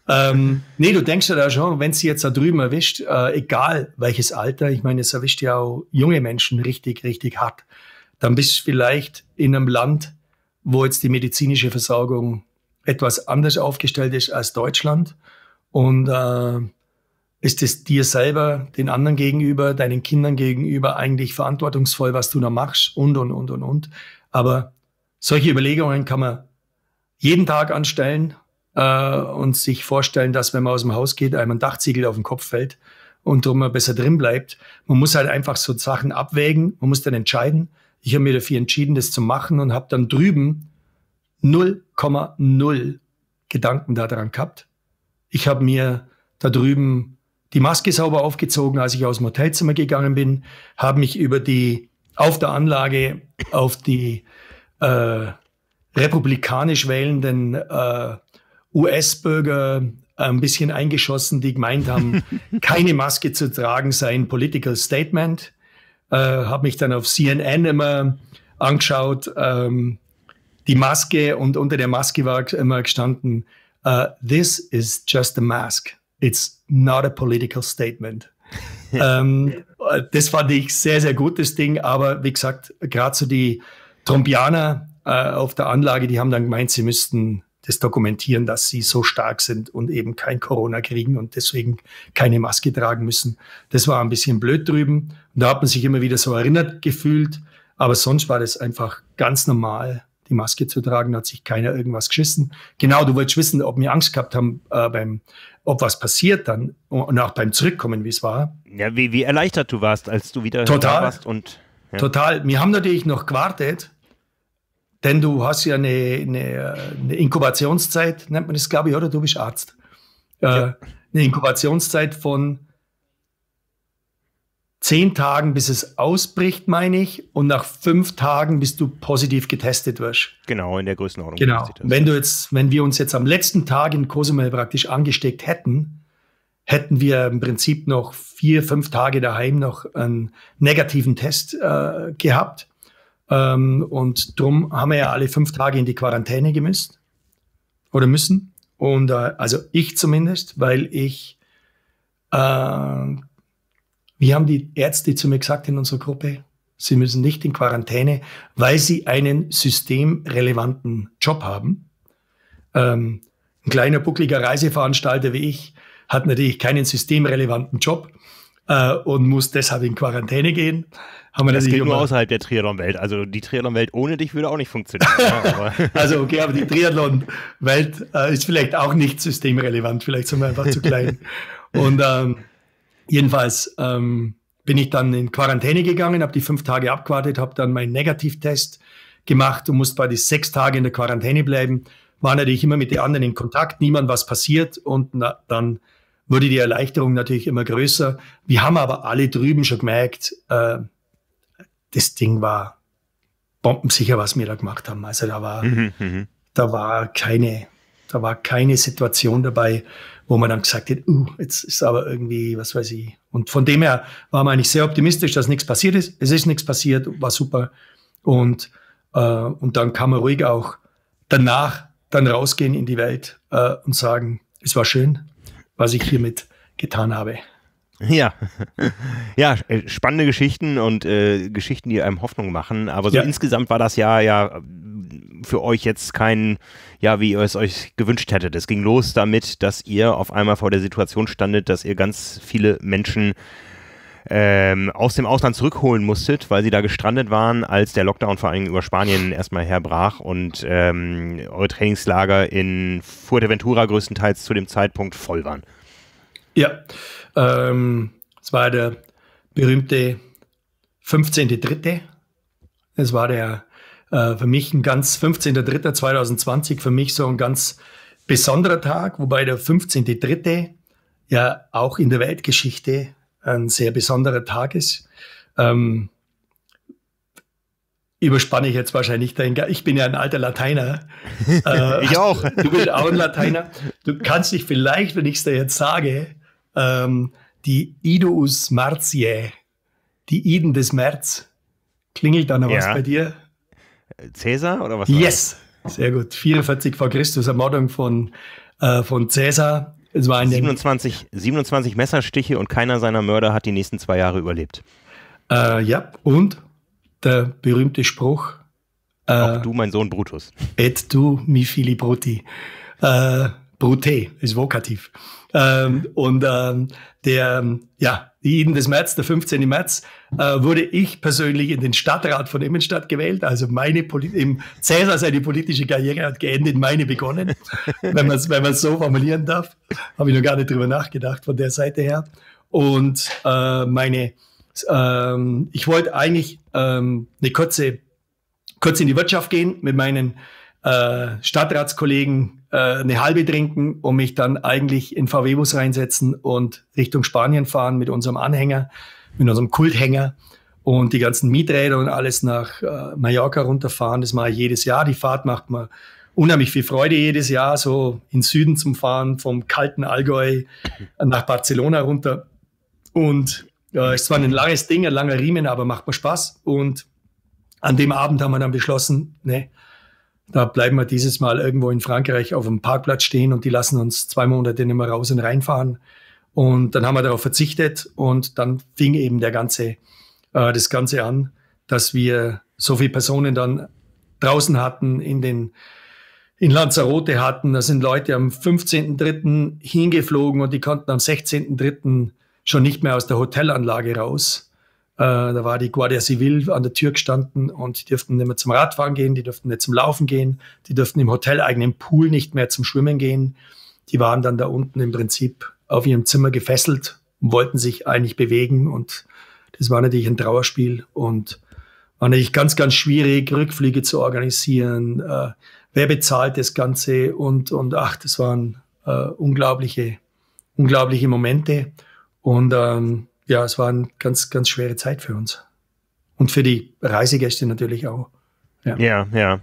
ähm, nee, du denkst ja da schon, wenn es jetzt da drüben erwischt, äh, egal welches Alter, ich meine, es erwischt ja auch junge Menschen richtig, richtig hart, dann bist du vielleicht in einem Land, wo jetzt die medizinische Versorgung etwas anders aufgestellt ist als Deutschland. Und äh, ist es dir selber, den anderen gegenüber, deinen Kindern gegenüber eigentlich verantwortungsvoll, was du da machst und, und, und, und, und. Aber solche Überlegungen kann man jeden Tag anstellen äh, und sich vorstellen, dass wenn man aus dem Haus geht, einem ein Dachziegel auf den Kopf fällt und drum man besser drin bleibt. Man muss halt einfach so Sachen abwägen, man muss dann entscheiden. Ich habe mir dafür entschieden, das zu machen und habe dann drüben 0,0 Gedanken daran gehabt. Ich habe mir da drüben die Maske sauber aufgezogen, als ich aus dem Hotelzimmer gegangen bin, habe mich über die auf der Anlage auf die äh, republikanisch wählenden äh, US-Bürger ein bisschen eingeschossen, die gemeint haben, keine Maske zu tragen sei ein Political Statement. Äh, habe mich dann auf CNN immer angeschaut, ähm, die Maske und unter der Maske war immer gestanden, uh, this is just a mask. It's not a political statement. ähm, das fand ich sehr, sehr gutes Ding, aber wie gesagt, gerade so die Trumpianer äh, auf der Anlage, die haben dann gemeint, sie müssten das dokumentieren, dass sie so stark sind und eben kein Corona kriegen und deswegen keine Maske tragen müssen. Das war ein bisschen blöd drüben. Und da hat man sich immer wieder so erinnert gefühlt. Aber sonst war das einfach ganz normal, die Maske zu tragen. Da hat sich keiner irgendwas geschissen. Genau, du wolltest wissen, ob wir Angst gehabt haben, äh, beim, ob was passiert dann und auch beim Zurückkommen, wie es war. Ja, wie, wie erleichtert du warst, als du wieder Total. warst und. Ja. Total. Wir haben natürlich noch gewartet, denn du hast ja eine, eine, eine Inkubationszeit, nennt man das, glaube ich, oder? Du bist Arzt. Äh, ja. Eine Inkubationszeit von zehn Tagen, bis es ausbricht, meine ich, und nach fünf Tagen, bis du positiv getestet wirst. Genau, in der Größenordnung. Genau. Wenn du jetzt, wenn wir uns jetzt am letzten Tag in Cozumel praktisch angesteckt hätten, hätten wir im Prinzip noch vier, fünf Tage daheim noch einen negativen Test äh, gehabt. Ähm, und drum haben wir ja alle fünf Tage in die Quarantäne gemüsst oder müssen. Und äh, also ich zumindest, weil ich, äh, wie haben die Ärzte zu mir gesagt in unserer Gruppe? Sie müssen nicht in Quarantäne, weil sie einen systemrelevanten Job haben. Ähm, ein kleiner buckliger Reiseveranstalter wie ich hat natürlich keinen systemrelevanten Job äh, und muss deshalb in Quarantäne gehen. Haben wir das geht nur außerhalb der Triathlon-Welt. Also die Triathlon-Welt ohne dich würde auch nicht funktionieren. ja, also okay, aber die Triathlon-Welt äh, ist vielleicht auch nicht systemrelevant. Vielleicht sind wir einfach zu klein. Und ähm, jedenfalls ähm, bin ich dann in Quarantäne gegangen, habe die fünf Tage abgewartet, habe dann meinen Negativtest gemacht und musste bei die sechs Tage in der Quarantäne bleiben. War natürlich immer mit den anderen in Kontakt, niemand was passiert und na, dann wurde die Erleichterung natürlich immer größer. Wir haben aber alle drüben schon gemerkt, äh, das Ding war bombensicher, was wir da gemacht haben. Also da war, mhm, mhm, da war keine, da war keine Situation dabei, wo man dann gesagt hat, uh, jetzt ist aber irgendwie, was weiß ich. Und von dem her war man eigentlich sehr optimistisch, dass nichts passiert ist. Es ist nichts passiert, war super. Und, äh, und dann kann man ruhig auch danach dann rausgehen in die Welt äh, und sagen, es war schön, was ich hiermit getan habe. Ja, ja, äh, spannende Geschichten und äh, Geschichten, die einem Hoffnung machen. Aber so ja. insgesamt war das Jahr ja für euch jetzt kein, ja, wie ihr es euch gewünscht hättet. Es ging los damit, dass ihr auf einmal vor der Situation standet, dass ihr ganz viele Menschen ähm, aus dem Ausland zurückholen musstet, weil sie da gestrandet waren, als der Lockdown vor allem über Spanien erstmal herbrach und ähm, eure Trainingslager in Fuerteventura größtenteils zu dem Zeitpunkt voll waren. Ja, ähm, es war der berühmte 15.3. Es war der äh, für mich ein ganz 15.3.2020 für mich so ein ganz besonderer Tag, wobei der 15.3. ja auch in der Weltgeschichte ein sehr besonderer Tag ist. Ähm, überspanne ich jetzt wahrscheinlich dein. Ich bin ja ein alter Lateiner. Äh, ich auch. Du bist auch ein Lateiner. Du kannst dich vielleicht, wenn ich es dir jetzt sage, ähm, die Idus Martiae, die Iden des März. Klingelt da noch ja. was bei dir? Cäsar oder was? Yes, sehr gut. 44 vor Christus, Ermordung von, äh, von Cäsar. Es war 27, 27 Messerstiche und keiner seiner Mörder hat die nächsten zwei Jahre überlebt. Äh, ja, und der berühmte Spruch. Äh, Auch du, mein Sohn Brutus. Et du, mi fili bruti. Äh, Brute ist vokativ. Ähm, und ähm, der, ja, jeden des März, der 15. März, äh, wurde ich persönlich in den Stadtrat von Immenstadt gewählt. Also meine Poli im Cäsar seine politische Karriere hat geendet, meine begonnen, wenn man es wenn man's so formulieren darf. Habe ich noch gar nicht drüber nachgedacht von der Seite her. Und äh, meine, ähm, ich wollte eigentlich ähm, eine kurze, kurz in die Wirtschaft gehen mit meinen äh, Stadtratskollegen äh, eine halbe trinken und mich dann eigentlich in VW-Bus reinsetzen und Richtung Spanien fahren mit unserem Anhänger, mit unserem Kulthänger und die ganzen Mieträder und alles nach äh, Mallorca runterfahren. Das mache ich jedes Jahr. Die Fahrt macht mir unheimlich viel Freude jedes Jahr, so in Süden zum Fahren, vom kalten Allgäu nach Barcelona runter. Und äh, ist zwar ein langes Ding, ein langer Riemen, aber macht mir Spaß. Und an dem Abend haben wir dann beschlossen, ne, da bleiben wir dieses Mal irgendwo in Frankreich auf dem Parkplatz stehen und die lassen uns zwei Monate nicht mehr raus und reinfahren. Und dann haben wir darauf verzichtet und dann fing eben der ganze, äh, das Ganze an, dass wir so viele Personen dann draußen hatten, in den in Lanzarote hatten. Da sind Leute am 15.3. hingeflogen und die konnten am 16.3. schon nicht mehr aus der Hotelanlage raus. Äh, da war die Guardia Civil an der Tür gestanden und die durften nicht mehr zum Radfahren gehen, die durften nicht zum Laufen gehen, die durften im hoteleigenen Pool nicht mehr zum Schwimmen gehen. Die waren dann da unten im Prinzip auf ihrem Zimmer gefesselt und wollten sich eigentlich bewegen und das war natürlich ein Trauerspiel und war natürlich ganz, ganz schwierig, Rückflüge zu organisieren. Äh, wer bezahlt das Ganze? Und, und ach, das waren äh, unglaubliche, unglaubliche Momente. Und ähm, ja, es war eine ganz, ganz schwere Zeit für uns. Und für die Reisegäste natürlich auch. Ja, ja. ja.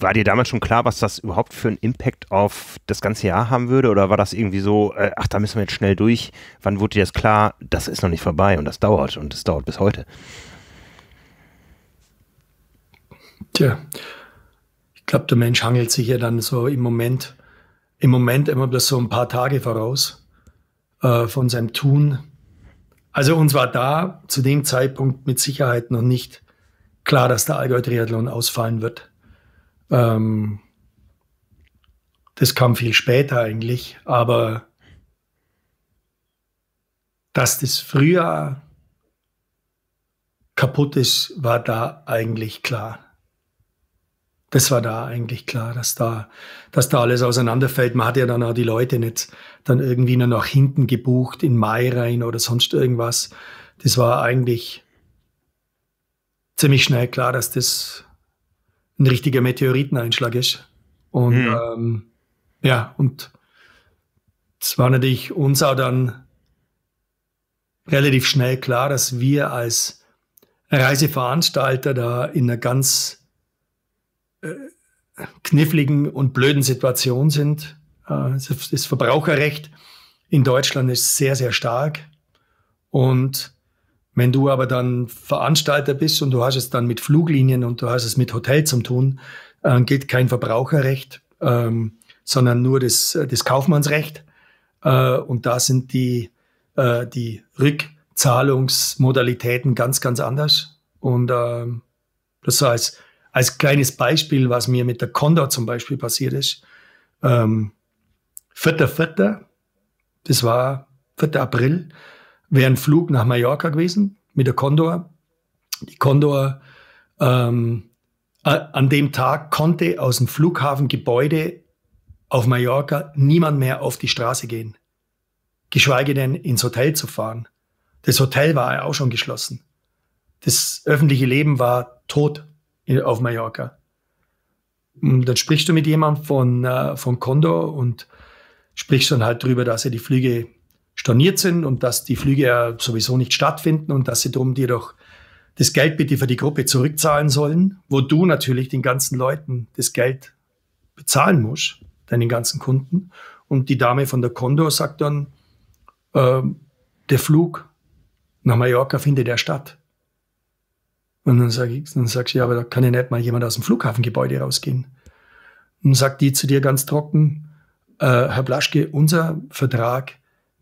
War dir damals schon klar, was das überhaupt für einen Impact auf das ganze Jahr haben würde? Oder war das irgendwie so, äh, ach, da müssen wir jetzt schnell durch? Wann wurde dir das klar, das ist noch nicht vorbei und das dauert und das dauert bis heute? Tja, ich glaube, der Mensch hangelt sich ja dann so im Moment, im Moment immer bloß so ein paar Tage voraus äh, von seinem Tun. Also uns war da zu dem Zeitpunkt mit Sicherheit noch nicht klar, dass der Allgäu-Triathlon ausfallen wird. Ähm, das kam viel später eigentlich, aber dass das Frühjahr kaputt ist, war da eigentlich klar das war da eigentlich klar, dass da, dass da alles auseinanderfällt. Man hat ja dann auch die Leute nicht dann irgendwie nur nach hinten gebucht in Mai rein oder sonst irgendwas. Das war eigentlich ziemlich schnell klar, dass das ein richtiger Meteoriteneinschlag ist. Und mhm. ähm, ja, und es war natürlich uns auch dann relativ schnell klar, dass wir als Reiseveranstalter da in einer ganz kniffligen und blöden Situation sind. Äh, das Verbraucherrecht in Deutschland ist sehr, sehr stark. Und wenn du aber dann Veranstalter bist und du hast es dann mit Fluglinien und du hast es mit Hotel zum tun, äh, gilt kein Verbraucherrecht, ähm, sondern nur das, das Kaufmannsrecht. Äh, und da sind die, die Rückzahlungsmodalitäten ganz, ganz anders. Und ähm, das heißt, als kleines Beispiel, was mir mit der Condor zum Beispiel passiert ist. Ähm, 4.4., das war 4. April, wäre ein Flug nach Mallorca gewesen mit der Condor. Die Condor ähm, an dem Tag konnte aus dem Flughafengebäude auf Mallorca niemand mehr auf die Straße gehen, geschweige denn ins Hotel zu fahren. Das Hotel war ja auch schon geschlossen. Das öffentliche Leben war tot auf Mallorca. Und dann sprichst du mit jemandem von, äh, von Condor und sprichst dann halt drüber, dass ja die Flüge storniert sind und dass die Flüge ja sowieso nicht stattfinden und dass sie darum dir doch das Geld bitte für die Gruppe zurückzahlen sollen, wo du natürlich den ganzen Leuten das Geld bezahlen musst, deinen ganzen Kunden. Und die Dame von der Condor sagt dann, äh, der Flug nach Mallorca findet ja statt. Und dann sage ich, dann sagst du, ja, aber da kann ja nicht mal jemand aus dem Flughafengebäude rausgehen. Und dann sagt die zu dir ganz trocken, äh, Herr Blaschke, unser Vertrag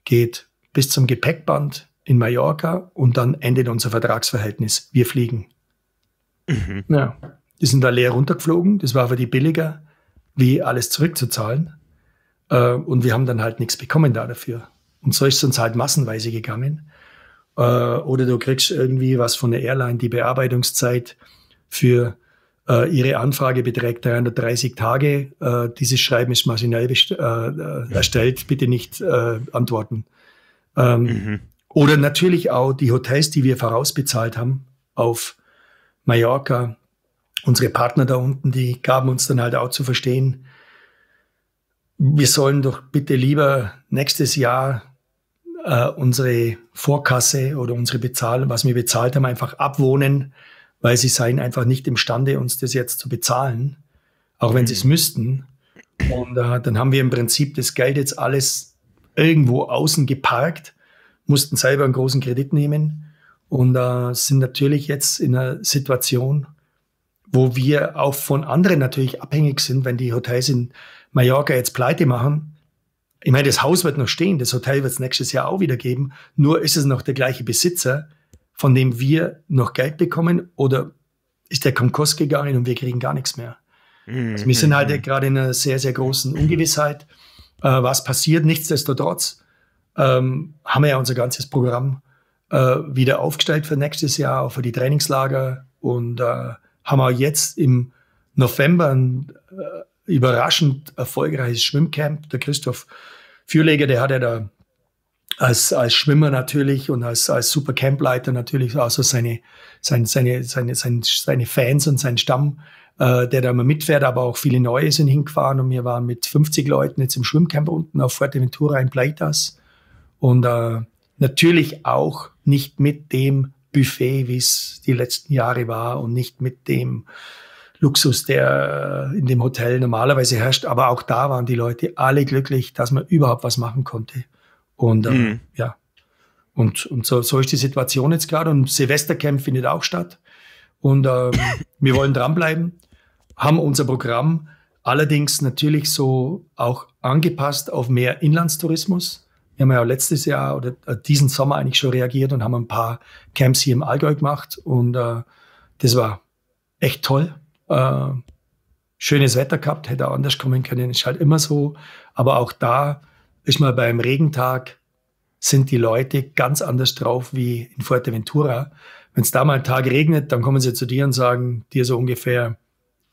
geht bis zum Gepäckband in Mallorca und dann endet unser Vertragsverhältnis. Wir fliegen. Mhm. Ja, die sind da leer runtergeflogen. Das war für die billiger, wie alles zurückzuzahlen. Äh, und wir haben dann halt nichts bekommen da dafür. Und so ist es uns halt massenweise gegangen. Äh, oder du kriegst irgendwie was von der Airline, die Bearbeitungszeit für äh, Ihre Anfrage beträgt 330 Tage. Äh, dieses Schreiben ist maschinell äh, äh, erstellt. Bitte nicht äh, antworten. Ähm, mhm. Oder natürlich auch die Hotels, die wir vorausbezahlt haben auf Mallorca. Unsere Partner da unten, die gaben uns dann halt auch zu verstehen, wir sollen doch bitte lieber nächstes Jahr äh, unsere Vorkasse oder unsere Bezahlung, was wir bezahlt haben, einfach abwohnen, weil sie seien einfach nicht imstande, uns das jetzt zu bezahlen, auch wenn sie es müssten. Und äh, dann haben wir im Prinzip das Geld jetzt alles irgendwo außen geparkt, mussten selber einen großen Kredit nehmen und äh, sind natürlich jetzt in einer Situation, wo wir auch von anderen natürlich abhängig sind, wenn die Hotels in Mallorca jetzt pleite machen. Ich meine, das Haus wird noch stehen, das Hotel wird es nächstes Jahr auch wieder geben, nur ist es noch der gleiche Besitzer von dem wir noch Geld bekommen oder ist der Konkurs gegangen und wir kriegen gar nichts mehr. Mhm. Also wir sind halt mhm. gerade in einer sehr, sehr großen Ungewissheit, äh, was passiert. Nichtsdestotrotz ähm, haben wir ja unser ganzes Programm äh, wieder aufgestellt für nächstes Jahr, auch für die Trainingslager und äh, haben auch jetzt im November ein äh, überraschend erfolgreiches Schwimmcamp. Der Christoph Fürleger, der hat ja da als, als Schwimmer natürlich und als, als Super Campleiter natürlich auch so seine, seine, seine, seine, seine, Fans und seinen Stamm, äh, der da immer mitfährt, aber auch viele neue sind hingefahren und wir waren mit 50 Leuten jetzt im Schwimmcamp unten auf Fuerteventura in Pleitas und äh, natürlich auch nicht mit dem Buffet, wie es die letzten Jahre war und nicht mit dem Luxus, der in dem Hotel normalerweise herrscht. Aber auch da waren die Leute alle glücklich, dass man überhaupt was machen konnte. Und äh, mhm. ja, und, und so, so ist die Situation jetzt gerade. Und Silvestercamp findet auch statt. Und ähm, wir wollen dranbleiben, haben unser Programm allerdings natürlich so auch angepasst auf mehr Inlandstourismus. Wir haben ja letztes Jahr oder äh, diesen Sommer eigentlich schon reagiert und haben ein paar Camps hier im Allgäu gemacht. Und äh, das war echt toll. Äh, schönes Wetter gehabt, hätte auch anders kommen können, ist halt immer so. Aber auch da ist mal beim Regentag, sind die Leute ganz anders drauf wie in Fuerteventura. Wenn es da mal einen Tag regnet, dann kommen sie zu dir und sagen dir so ungefähr,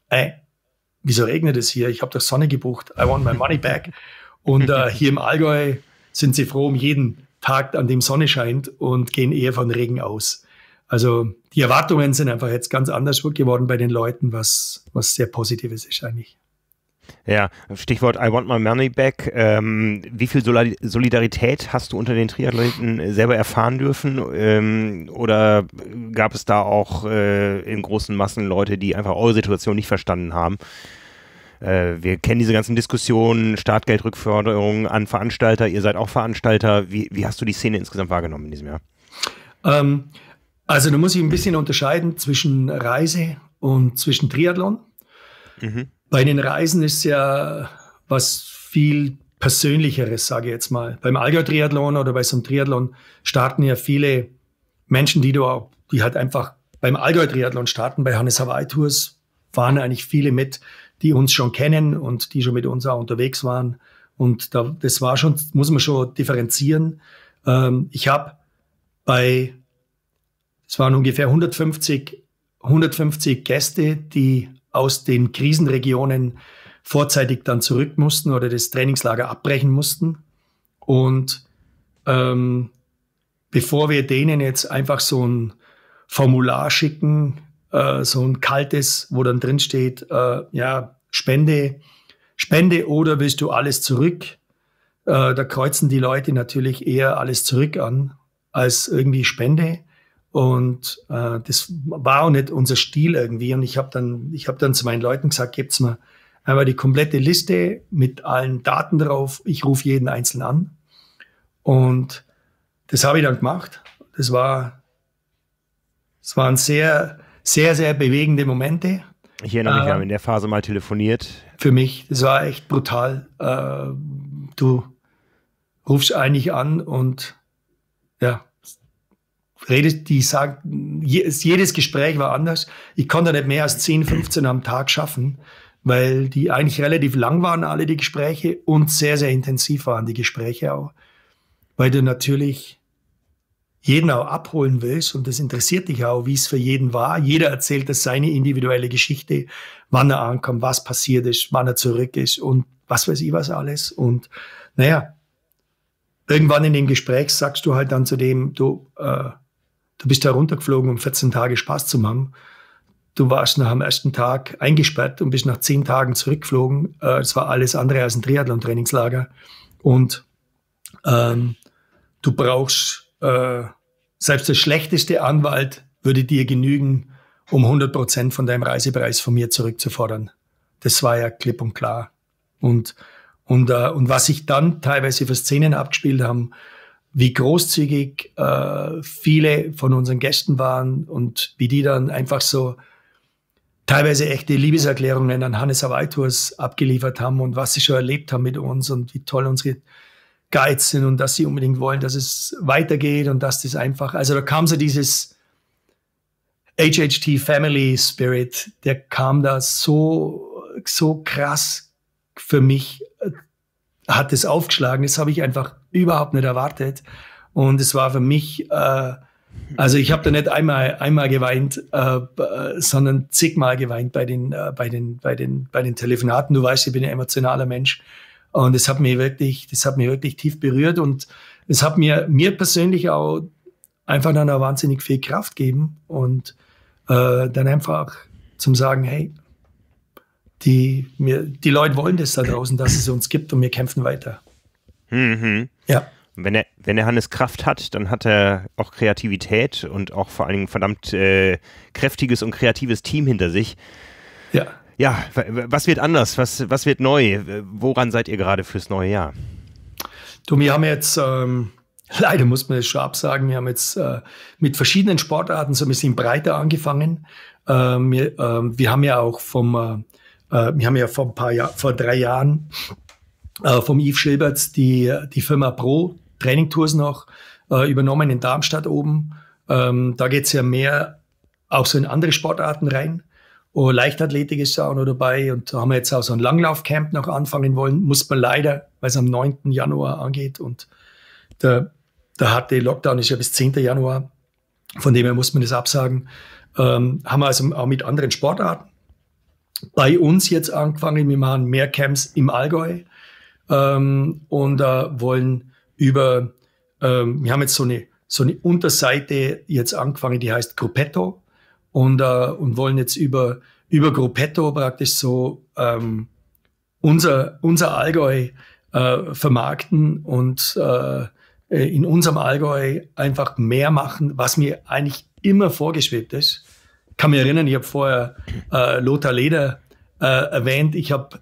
ey, wieso regnet es hier? Ich habe doch Sonne gebucht. I want my money back. Und äh, hier im Allgäu sind sie froh um jeden Tag, an dem Sonne scheint und gehen eher von Regen aus. Also die Erwartungen sind einfach jetzt ganz anders geworden bei den Leuten, was, was sehr Positives ist eigentlich. Ja, Stichwort I want my money back. Ähm, wie viel Solidarität hast du unter den Triathleten selber erfahren dürfen? Ähm, oder gab es da auch äh, in großen Massen Leute, die einfach eure Situation nicht verstanden haben? Äh, wir kennen diese ganzen Diskussionen, Startgeldrückforderungen an Veranstalter. Ihr seid auch Veranstalter. Wie, wie hast du die Szene insgesamt wahrgenommen in diesem Jahr? Ähm, also da muss ich ein bisschen unterscheiden zwischen Reise und zwischen Triathlon. Mhm. Bei den Reisen ist ja was viel Persönlicheres, sage ich jetzt mal. Beim Allgäu-Triathlon oder bei so einem Triathlon starten ja viele Menschen, die du auch, die halt einfach beim Allgäu-Triathlon starten, bei Hannes Hawaii Tours fahren eigentlich viele mit, die uns schon kennen und die schon mit uns auch unterwegs waren. Und da, das war schon, muss man schon differenzieren. Ähm, ich habe bei, es waren ungefähr 150, 150 Gäste, die aus den Krisenregionen vorzeitig dann zurück mussten oder das Trainingslager abbrechen mussten. Und ähm, bevor wir denen jetzt einfach so ein Formular schicken, äh, so ein kaltes, wo dann drin steht, äh, ja, Spende, Spende oder willst du alles zurück? Äh, da kreuzen die Leute natürlich eher alles zurück an als irgendwie Spende. Und äh, das war auch nicht unser Stil irgendwie. Und ich habe dann, ich habe dann zu meinen Leuten gesagt, gebt's mir einmal die komplette Liste mit allen Daten drauf. Ich rufe jeden einzeln an. Und das habe ich dann gemacht. Das war, das waren sehr, sehr, sehr bewegende Momente. Ich erinnere mich, äh, wir haben in der Phase mal telefoniert. Für mich, das war echt brutal. Äh, du rufst eigentlich an und ja, redet, die sagt, jedes Gespräch war anders. Ich konnte nicht mehr als 10, 15 am Tag schaffen, weil die eigentlich relativ lang waren, alle die Gespräche, und sehr, sehr intensiv waren die Gespräche auch. Weil du natürlich jeden auch abholen willst und das interessiert dich auch, wie es für jeden war. Jeder erzählt das seine individuelle Geschichte, wann er ankommt, was passiert ist, wann er zurück ist und was weiß ich was alles. Und naja, irgendwann in dem Gespräch sagst du halt dann zu dem, du, äh, du bist da runtergeflogen, um 14 Tage Spaß zu machen. Du warst nach dem ersten Tag eingesperrt und bist nach zehn Tagen zurückgeflogen. Äh, es war alles andere als ein Triathlon-Trainingslager. Und ähm, du brauchst äh, selbst der schlechteste Anwalt würde dir genügen, um 100 Prozent von deinem Reisepreis von mir zurückzufordern. Das war ja klipp und klar. Und, und, äh, und was sich dann teilweise für Szenen abgespielt haben, wie großzügig äh, viele von unseren Gästen waren und wie die dann einfach so teilweise echte Liebeserklärungen an Hannes Hawaii Tours abgeliefert haben und was sie schon erlebt haben mit uns und wie toll unsere Guides sind und dass sie unbedingt wollen, dass es weitergeht und dass das einfach, also da kam so dieses HHT Family Spirit, der kam da so, so krass für mich, hat es aufgeschlagen. Das habe ich einfach überhaupt nicht erwartet. Und es war für mich, äh, also ich habe da nicht einmal, einmal geweint, äh, sondern zigmal geweint bei den, äh, bei, den, bei, den, bei den Telefonaten. Du weißt, ich bin ein emotionaler Mensch. Und es hat mich wirklich, das hat mich wirklich tief berührt und es hat mir, mir persönlich auch einfach dann eine wahnsinnig viel Kraft gegeben und äh, dann einfach zum sagen, hey, die, mir, die Leute wollen das da draußen, dass es uns gibt und wir kämpfen weiter. Mhm. Ja. Wenn er, wenn er Hannes Kraft hat, dann hat er auch Kreativität und auch vor allen Dingen verdammt äh, kräftiges und kreatives Team hinter sich. Ja. Ja, was wird anders? Was, was wird neu? Woran seid ihr gerade fürs neue Jahr? Du, wir haben jetzt, ähm, leider muss man es schon absagen, wir haben jetzt äh, mit verschiedenen Sportarten so ein bisschen breiter angefangen. Ähm, wir, ähm, wir haben ja auch vom, äh, äh wir haben ja vor ein paar Jahr, vor drei Jahren äh, vom Yves Schilberts die, die Firma Pro Training Tours noch äh, übernommen in Darmstadt oben. Ähm, da geht es ja mehr auch so in andere Sportarten rein. Oh, Leichtathletik ist auch noch dabei und da haben wir jetzt auch so ein Langlaufcamp noch anfangen wollen. Muss man leider, weil es am 9. Januar angeht und der, der harte Lockdown ist ja bis 10. Januar. Von dem her muss man das absagen. Ähm, haben wir also auch mit anderen Sportarten bei uns jetzt angefangen. Wir machen mehr Camps im Allgäu ähm, und äh, wollen über, ähm, wir haben jetzt so eine, so eine Unterseite jetzt angefangen, die heißt Gruppetto und, äh, und wollen jetzt über, über Gruppetto praktisch so ähm, unser, unser Allgäu äh, vermarkten und äh, in unserem Allgäu einfach mehr machen, was mir eigentlich immer vorgeschwebt ist. Kann mich erinnern, ich habe vorher äh, Lothar Leder äh, erwähnt. Ich habe,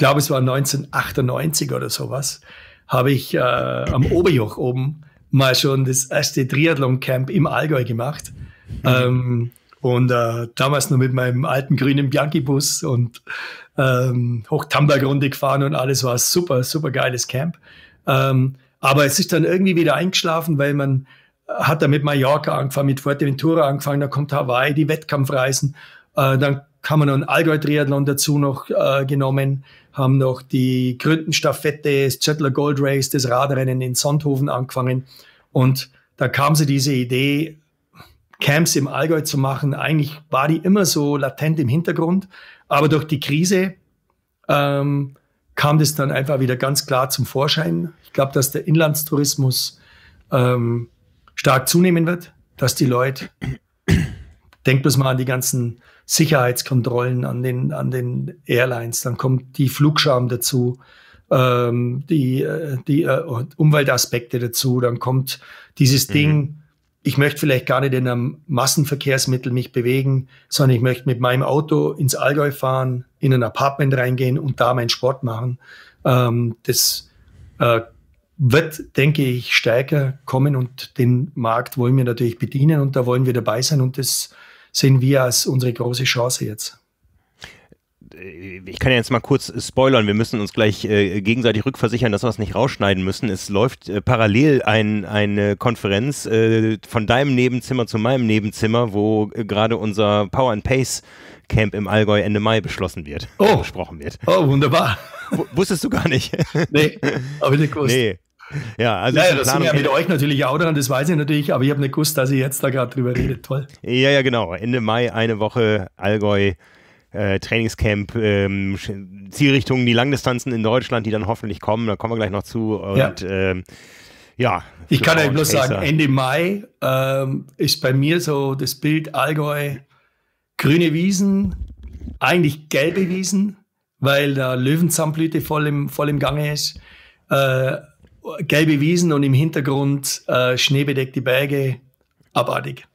glaube, es war 1998 oder sowas, habe ich äh, am Oberjoch oben mal schon das erste Triathlon-Camp im Allgäu gemacht. Mhm. Ähm, und äh, damals nur mit meinem alten grünen Bianchi-Bus und ähm, hoch Tamberg-Runde gefahren und alles war super, super geiles Camp. Ähm, aber es ist dann irgendwie wieder eingeschlafen, weil man hat da mit Mallorca angefangen, mit Fuerteventura angefangen, da kommt Hawaii, die Wettkampfreisen. Äh, dann kann man noch einen Allgäu-Triathlon dazu noch äh, genommen, haben noch die Gründenstaffette, das Zettler Gold Race, das Radrennen in Sonthofen angefangen. Und da kam sie diese Idee, Camps im Allgäu zu machen. Eigentlich war die immer so latent im Hintergrund, aber durch die Krise ähm, kam das dann einfach wieder ganz klar zum Vorschein. Ich glaube, dass der Inlandstourismus ähm, stark zunehmen wird, dass die Leute, denkt bloß mal an die ganzen Sicherheitskontrollen an den, an den Airlines, dann kommt die Flugscham dazu, ähm, die, äh, die äh, Umweltaspekte dazu, dann kommt dieses mhm. Ding, ich möchte vielleicht gar nicht in einem Massenverkehrsmittel mich bewegen, sondern ich möchte mit meinem Auto ins Allgäu fahren, in ein Apartment reingehen und da meinen Sport machen. Ähm, das äh, wird, denke ich, stärker kommen und den Markt wollen wir natürlich bedienen und da wollen wir dabei sein und das sehen wir als unsere große Chance jetzt ich kann ja jetzt mal kurz spoilern, wir müssen uns gleich äh, gegenseitig rückversichern, dass wir es nicht rausschneiden müssen. Es läuft äh, parallel ein, eine Konferenz äh, von deinem Nebenzimmer zu meinem Nebenzimmer, wo äh, gerade unser Power and Pace Camp im Allgäu Ende Mai beschlossen wird. Oh. Besprochen wird. Oh, wunderbar. W wusstest du gar nicht? nee, aber nicht gewusst. Nee. Ja, also naja, das sind ja mit euch natürlich auch dran, das weiß ich natürlich, aber ich habe nicht gewusst, dass ihr jetzt da gerade drüber redet. Toll. Ja, ja, genau. Ende Mai, eine Woche Allgäu. Äh, Trainingscamp, ähm, Zielrichtungen, die Langdistanzen in Deutschland, die dann hoffentlich kommen, da kommen wir gleich noch zu. Und ja, ähm, ja ich kann euch bloß sagen, Ende Mai ähm, ist bei mir so das Bild Allgäu, grüne Wiesen, eigentlich gelbe Wiesen, weil da Löwenzahnblüte voll im, voll im Gange ist. Äh, gelbe Wiesen und im Hintergrund äh, schneebedeckte Berge. Abartig.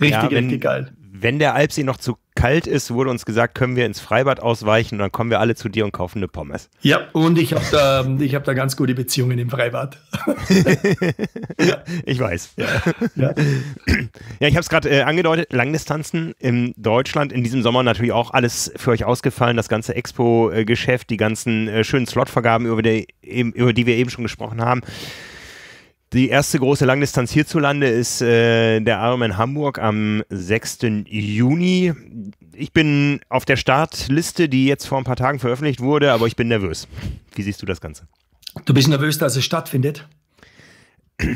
Richtig, ja, wenn, richtig geil. Wenn der Alpsee noch zu kalt ist, wurde uns gesagt, können wir ins Freibad ausweichen und dann kommen wir alle zu dir und kaufen eine Pommes. Ja, und ich habe da, hab da ganz gute Beziehungen im Freibad. ja. Ich weiß. Ja, ja. ja ich habe es gerade äh, angedeutet, Langdistanzen in Deutschland in diesem Sommer natürlich auch alles für euch ausgefallen, das ganze Expo-Geschäft, die ganzen äh, schönen Slotvergaben, über die, über die wir eben schon gesprochen haben. Die erste große Langdistanz hierzulande ist äh, der Ironman Hamburg am 6. Juni. Ich bin auf der Startliste, die jetzt vor ein paar Tagen veröffentlicht wurde, aber ich bin nervös. Wie siehst du das Ganze? Du bist nervös, dass es stattfindet?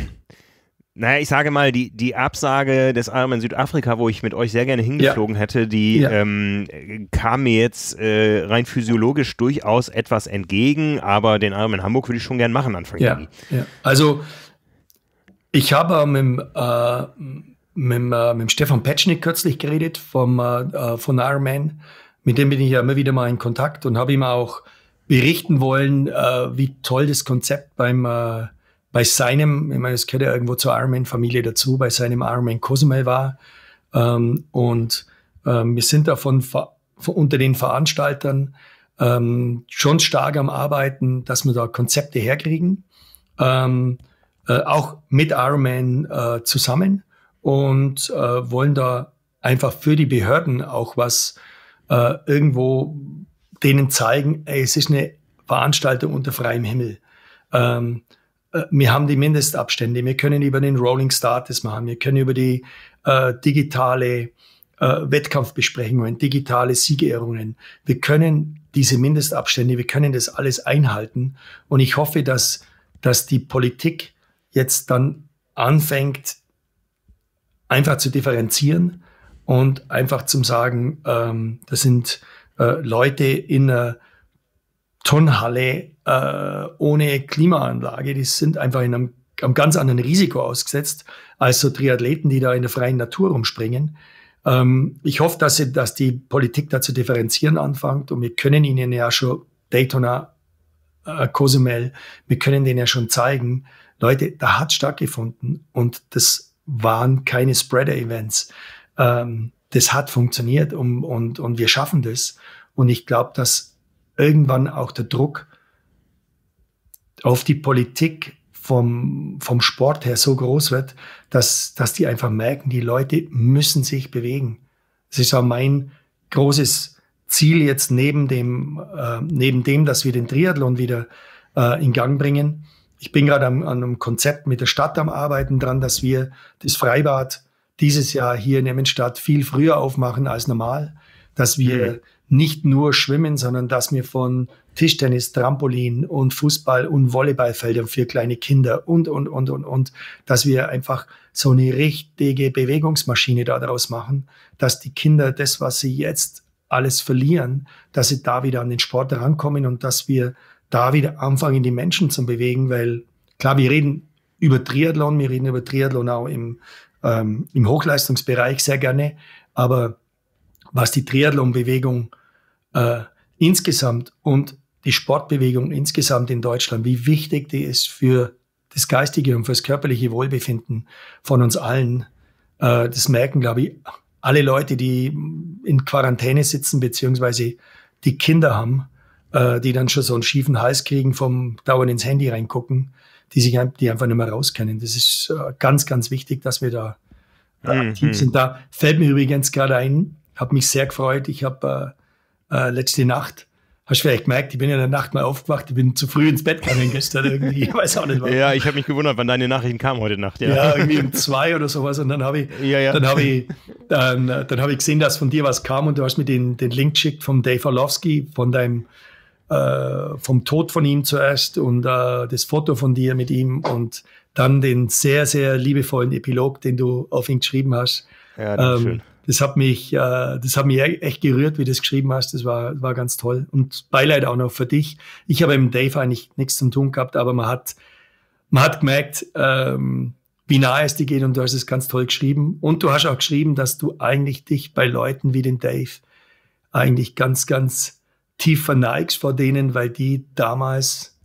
Naja, ich sage mal, die, die Absage des Ironman Südafrika, wo ich mit euch sehr gerne hingeflogen ja. hätte, die ja. ähm, kam mir jetzt äh, rein physiologisch durchaus etwas entgegen, aber den Ironman Hamburg würde ich schon gern machen Anfang ja. Juni. Ja. Also ich habe mit, äh, mit, äh, mit Stefan Petschnik kürzlich geredet vom, äh, äh, von Ironman. Mit dem bin ich ja immer wieder mal in Kontakt und habe ihm auch berichten wollen, äh, wie toll das Konzept beim äh, bei seinem, ich meine, es gehört ja irgendwo zur Ironman-Familie dazu, bei seinem Ironman Cozumel war. Ähm, und ähm, wir sind davon von, unter den Veranstaltern ähm, schon stark am Arbeiten, dass wir da Konzepte herkriegen. Ähm, äh, auch mit Ironman äh, zusammen und äh, wollen da einfach für die Behörden auch was äh, irgendwo denen zeigen, ey, es ist eine Veranstaltung unter freiem Himmel. Ähm, äh, wir haben die Mindestabstände, wir können über den Rolling Start das machen, wir können über die äh, digitale äh, Wettkampfbesprechungen, digitale Siegerehrungen, wir können diese Mindestabstände, wir können das alles einhalten und ich hoffe, dass, dass die Politik jetzt dann anfängt, einfach zu differenzieren und einfach zum sagen, ähm, das sind äh, Leute in einer Turnhalle äh, ohne Klimaanlage, die sind einfach in einem, einem, ganz anderen Risiko ausgesetzt als so Triathleten, die da in der freien Natur rumspringen. Ähm, ich hoffe, dass, sie, dass die Politik da zu differenzieren anfängt und wir können ihnen ja schon Daytona, äh, Cozumel, wir können denen ja schon zeigen, Leute, da hat stattgefunden und das waren keine Spreader-Events. Ähm, das hat funktioniert und, und, und wir schaffen das. Und ich glaube, dass irgendwann auch der Druck auf die Politik vom, vom Sport her so groß wird, dass, dass die einfach merken, die Leute müssen sich bewegen. Das ist auch mein großes Ziel jetzt neben dem, äh, neben dem, dass wir den Triathlon wieder äh, in Gang bringen, ich bin gerade an, einem Konzept mit der Stadt am Arbeiten dran, dass wir das Freibad dieses Jahr hier in Emmenstadt viel früher aufmachen als normal, dass wir mhm. nicht nur schwimmen, sondern dass wir von Tischtennis, Trampolin und Fußball und Volleyballfeldern für kleine Kinder und, und, und, und, und, dass wir einfach so eine richtige Bewegungsmaschine daraus machen, dass die Kinder das, was sie jetzt alles verlieren, dass sie da wieder an den Sport rankommen und dass wir da wieder anfangen, die Menschen zu bewegen, weil klar, wir reden über Triathlon, wir reden über Triathlon auch im, ähm, im Hochleistungsbereich sehr gerne, aber was die Triathlon-Bewegung äh, insgesamt und die Sportbewegung insgesamt in Deutschland, wie wichtig die ist für das geistige und fürs körperliche Wohlbefinden von uns allen. Äh, das merken, glaube ich, alle Leute, die in Quarantäne sitzen, beziehungsweise die Kinder haben äh, die dann schon so einen schiefen Hals kriegen vom dauernd ins Handy reingucken, die sich die einfach nicht mehr rauskennen. Das ist äh, ganz, ganz wichtig, dass wir da äh, mhm. aktiv sind. Da fällt mir übrigens gerade ein, habe mich sehr gefreut. Ich habe äh, äh, letzte Nacht Hast du vielleicht gemerkt, ich bin ja in der Nacht mal aufgewacht, ich bin zu früh ins Bett gegangen gestern irgendwie. Ich weiß auch nicht warum. Ja, ich habe mich gewundert, wann deine Nachrichten kamen heute Nacht. Ja, ja irgendwie um zwei oder sowas. Und dann habe ich, ja, ja. dann habe ich, dann, dann habe ich gesehen, dass von dir was kam und du hast mir den, den Link geschickt vom Dave Orlowski, von deinem, äh, vom Tod von ihm zuerst und äh, das Foto von dir mit ihm und dann den sehr, sehr liebevollen Epilog, den du auf ihn geschrieben hast. Ja, ähm, schön das hat mich, äh, das hat mich e-, echt gerührt, wie du das geschrieben hast. Das war, war ganz toll. Und Beileid auch noch für dich. Ich habe mit Dave eigentlich nichts zu tun gehabt, aber man hat, man hat gemerkt, ähm, wie nahe es dir geht und du hast es ganz toll geschrieben. Und du hast auch geschrieben, dass du eigentlich dich bei Leuten wie den Dave eigentlich ganz, ganz tief verneigst vor denen, weil die damals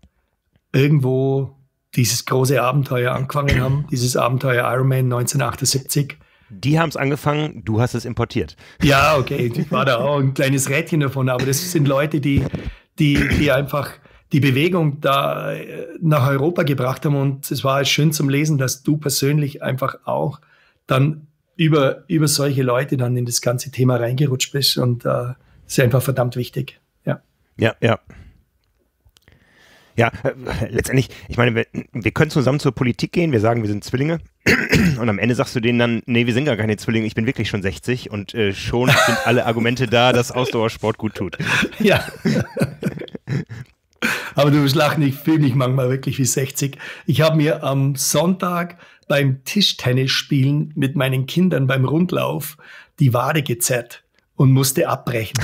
irgendwo dieses große Abenteuer angefangen haben, dieses Abenteuer Ironman 1978 die haben es angefangen, du hast es importiert. Ja, okay, ich war da auch ein kleines Rädchen davon, aber das sind Leute, die, die, die einfach die Bewegung da äh, nach Europa gebracht haben und es war schön zum Lesen, dass du persönlich einfach auch dann über, über solche Leute dann in das ganze Thema reingerutscht bist und äh, das ist einfach verdammt wichtig. Ja. Ja, ja. Ja, äh, letztendlich, ich meine, wir, wir können zusammen zur Politik gehen, wir sagen, wir sind Zwillinge und am Ende sagst du denen dann, nee, wir sind gar keine Zwillinge, ich bin wirklich schon 60 und äh, schon sind alle Argumente da, dass Ausdauersport gut tut. Ja. Aber du lachen, ich fühle mich manchmal wirklich wie 60. Ich habe mir am Sonntag beim Tischtennisspielen mit meinen Kindern beim Rundlauf die Wade gezerrt und musste abbrechen.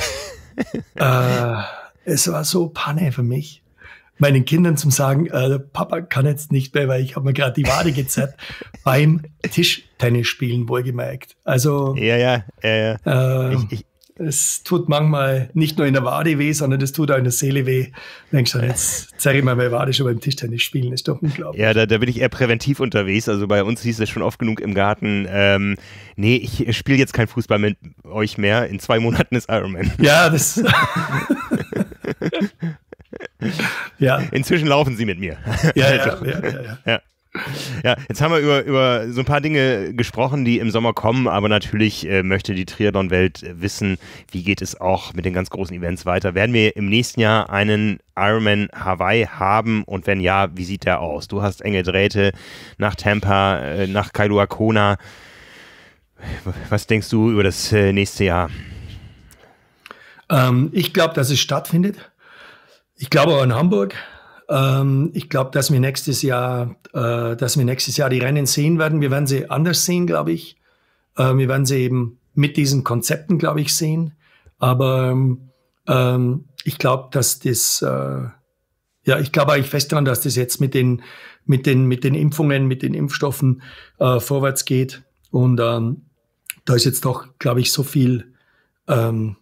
äh, es war so Panne für mich meinen Kindern zum sagen, äh, Papa kann jetzt nicht mehr, weil ich habe mir gerade die Wade gezerrt beim Tischtennis spielen, wohlgemerkt. Also ja, ja, ja, ja. Äh, ich, ich, es tut manchmal nicht nur in der Wade weh, sondern es tut auch in der Seele weh. Denkst du, jetzt zeige ich mal meine Wade schon beim Tischtennis spielen, ist doch unglaublich. Ja, da, da bin ich eher präventiv unterwegs. Also bei uns hieß es schon oft genug im Garten, ähm, nee, ich spiele jetzt kein Fußball mit euch mehr. In zwei Monaten ist Ironman. Ja, das. ja. Inzwischen laufen sie mit mir. Ja, also. ja, ja, ja, ja. Ja, jetzt haben wir über, über so ein paar Dinge gesprochen, die im Sommer kommen, aber natürlich äh, möchte die Triathlon-Welt wissen, wie geht es auch mit den ganz großen Events weiter. Werden wir im nächsten Jahr einen Ironman Hawaii haben und wenn ja, wie sieht der aus? Du hast enge Drähte nach Tampa, äh, nach Kailua Kona. Was denkst du über das äh, nächste Jahr? Ähm, ich glaube, dass es stattfindet. Ich glaube auch in Hamburg. Ähm, ich glaube, dass wir nächstes Jahr, äh, dass wir nächstes Jahr die Rennen sehen werden. Wir werden sie anders sehen, glaube ich. Äh, wir werden sie eben mit diesen Konzepten, glaube ich, sehen. Aber ähm, ich glaube, dass das, äh, ja, ich glaube eigentlich fest daran, dass das jetzt mit den, mit den, mit den Impfungen, mit den Impfstoffen äh, vorwärts geht. Und ähm, da ist jetzt doch, glaube ich, so viel ähm,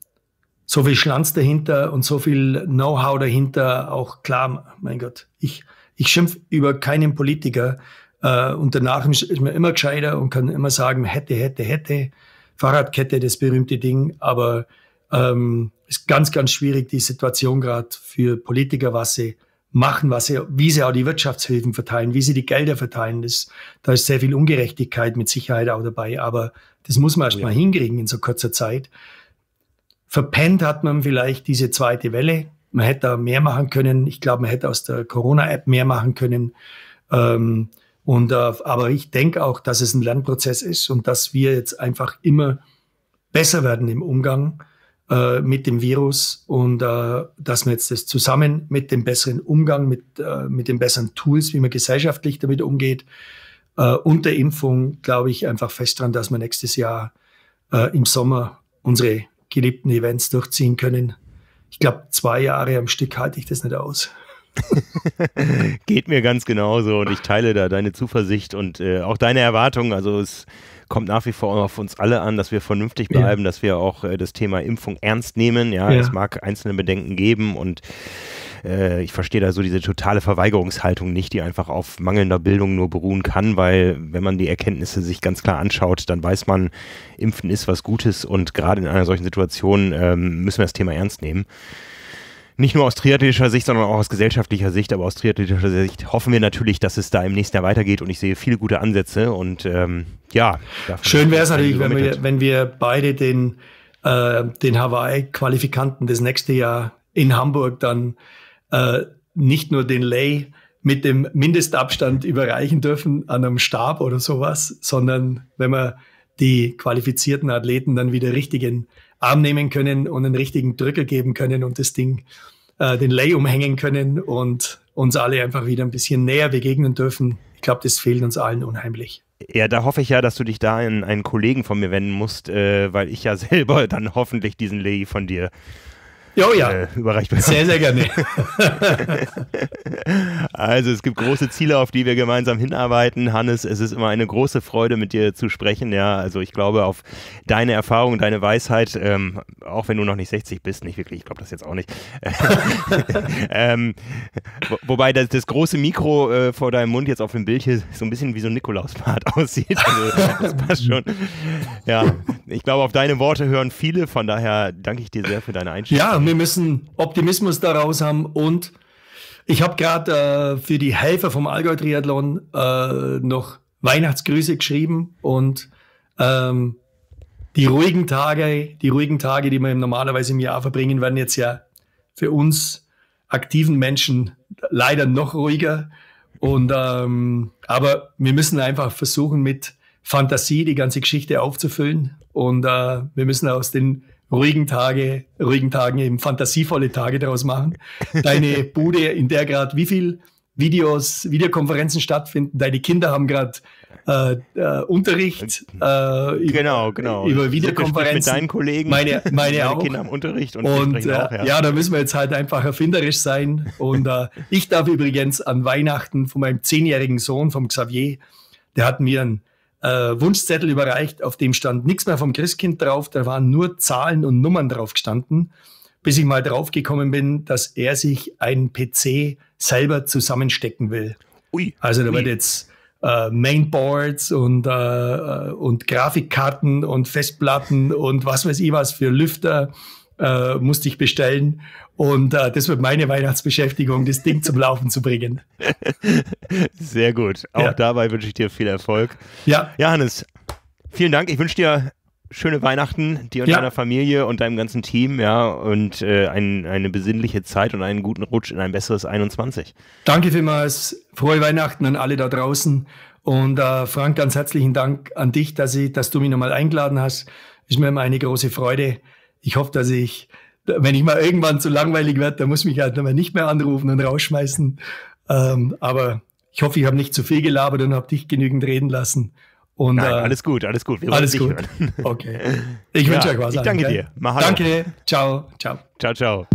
so viel Schlanz dahinter und so viel Know-how dahinter. Auch klar, mein Gott, ich, ich schimpf über keinen Politiker äh, und danach ist mir immer gescheiter und kann immer sagen, hätte, hätte, hätte. Fahrradkette, das berühmte Ding, aber ähm, ist ganz, ganz schwierig, die Situation gerade für Politiker, was sie machen, was sie, wie sie auch die Wirtschaftshilfen verteilen, wie sie die Gelder verteilen. Das, da ist sehr viel Ungerechtigkeit mit Sicherheit auch dabei, aber das muss man erst oh ja. mal hinkriegen in so kurzer Zeit. Verpennt hat man vielleicht diese zweite Welle. Man hätte da mehr machen können. Ich glaube, man hätte aus der Corona-App mehr machen können. Ähm, und, äh, aber ich denke auch, dass es ein Lernprozess ist und dass wir jetzt einfach immer besser werden im Umgang äh, mit dem Virus und äh, dass wir jetzt das zusammen mit dem besseren Umgang, mit, äh, mit den besseren Tools, wie man gesellschaftlich damit umgeht, äh, und der Impfung, glaube ich einfach fest dran, dass wir nächstes Jahr äh, im Sommer unsere geliebten Events durchziehen können. Ich glaube, zwei Jahre am Stück halte ich das nicht aus. Geht mir ganz genauso und ich teile da deine Zuversicht und äh, auch deine Erwartungen. Also es kommt nach wie vor auf uns alle an, dass wir vernünftig bleiben, ja. dass wir auch äh, das Thema Impfung ernst nehmen. Ja, ja, es mag einzelne Bedenken geben und äh, ich verstehe da so diese totale Verweigerungshaltung nicht, die einfach auf mangelnder Bildung nur beruhen kann, weil wenn man die Erkenntnisse sich ganz klar anschaut, dann weiß man, Impfen ist was Gutes und gerade in einer solchen Situation ähm, müssen wir das Thema ernst nehmen nicht nur aus triathletischer Sicht, sondern auch aus gesellschaftlicher Sicht, aber aus triathletischer Sicht hoffen wir natürlich, dass es da im nächsten Jahr weitergeht und ich sehe viele gute Ansätze und ähm, ja. Schön wäre es natürlich, wenn wir, wenn wir beide den, äh, den Hawaii-Qualifikanten das nächste Jahr in Hamburg dann äh, nicht nur den Lay mit dem Mindestabstand überreichen dürfen an einem Stab oder sowas, sondern wenn wir die qualifizierten Athleten dann wieder richtigen Arm nehmen können und einen richtigen Drücker geben können und das Ding, äh, den Lay umhängen können und uns alle einfach wieder ein bisschen näher begegnen dürfen. Ich glaube, das fehlt uns allen unheimlich. Ja, da hoffe ich ja, dass du dich da an einen Kollegen von mir wenden musst, äh, weil ich ja selber dann hoffentlich diesen Lay von dir Oh ja, äh, überreicht werden. Sehr, sehr gerne. also es gibt große Ziele, auf die wir gemeinsam hinarbeiten. Hannes, es ist immer eine große Freude, mit dir zu sprechen. Ja, also ich glaube auf deine Erfahrung, deine Weisheit, ähm, auch wenn du noch nicht 60 bist, nicht wirklich, ich glaube das jetzt auch nicht. ähm, wo, wobei das, das, große Mikro äh, vor deinem Mund jetzt auf dem Bild hier so ein bisschen wie so ein Nikolausbart aussieht. Also das passt schon. Ja, ich glaube, auf deine Worte hören viele, von daher danke ich dir sehr für deine Einstellung. Ja, wir müssen Optimismus daraus haben und ich habe gerade äh, für die Helfer vom Allgäu Triathlon äh, noch Weihnachtsgrüße geschrieben und ähm, die ruhigen Tage, die ruhigen Tage, die wir normalerweise im Jahr verbringen, werden jetzt ja für uns aktiven Menschen leider noch ruhiger. Und ähm, aber wir müssen einfach versuchen, mit Fantasie die ganze Geschichte aufzufüllen. Und äh, wir müssen aus den ruhigen Tage, ruhigen Tagen eben fantasievolle Tage daraus machen. Deine Bude, in der gerade wie viel Videos, Videokonferenzen stattfinden. Deine Kinder haben gerade äh, äh, Unterricht. Äh, genau, genau. Über Videokonferenzen. Mit deinen Kollegen. Meine, meine, meine auch. Kinder haben Unterricht und, und äh, auch, ja. ja. da müssen wir jetzt halt einfach erfinderisch sein. Und äh, ich darf übrigens an Weihnachten von meinem zehnjährigen Sohn, vom Xavier, der hat mir ein äh, Wunschzettel überreicht, auf dem stand nichts mehr vom Christkind drauf, da waren nur Zahlen und Nummern drauf gestanden, bis ich mal drauf gekommen bin, dass er sich einen PC selber zusammenstecken will. Ui. Also da Ui. wird jetzt äh, Mainboards und, äh, und Grafikkarten und Festplatten und was weiß ich was für Lüfter äh, musste ich bestellen. Und äh, das wird meine Weihnachtsbeschäftigung, das Ding zum Laufen zu bringen. Sehr gut. Auch ja. dabei wünsche ich dir viel Erfolg. Ja. Ja, Hannes, vielen Dank. Ich wünsche dir schöne Weihnachten, dir und ja. deiner Familie und deinem ganzen Team, ja, und äh, ein, eine besinnliche Zeit und einen guten Rutsch in ein besseres 21. Danke vielmals. Frohe Weihnachten an alle da draußen. Und äh, Frank, ganz herzlichen Dank an dich, dass, ich, dass du mich nochmal eingeladen hast. Ist mir immer eine große Freude ich hoffe, dass ich, wenn ich mal irgendwann zu langweilig werde, dann muss mich halt nochmal nicht mehr anrufen und rausschmeißen. Ähm, aber ich hoffe, ich habe nicht zu viel gelabert und habe dich genügend reden lassen. Und, Nein, äh, alles gut, alles gut. Wir alles gut. Hören. Okay. Ich ja, wünsche euch was. Ich danke dir. Mach danke. Ciao. Ciao. Ciao, ciao.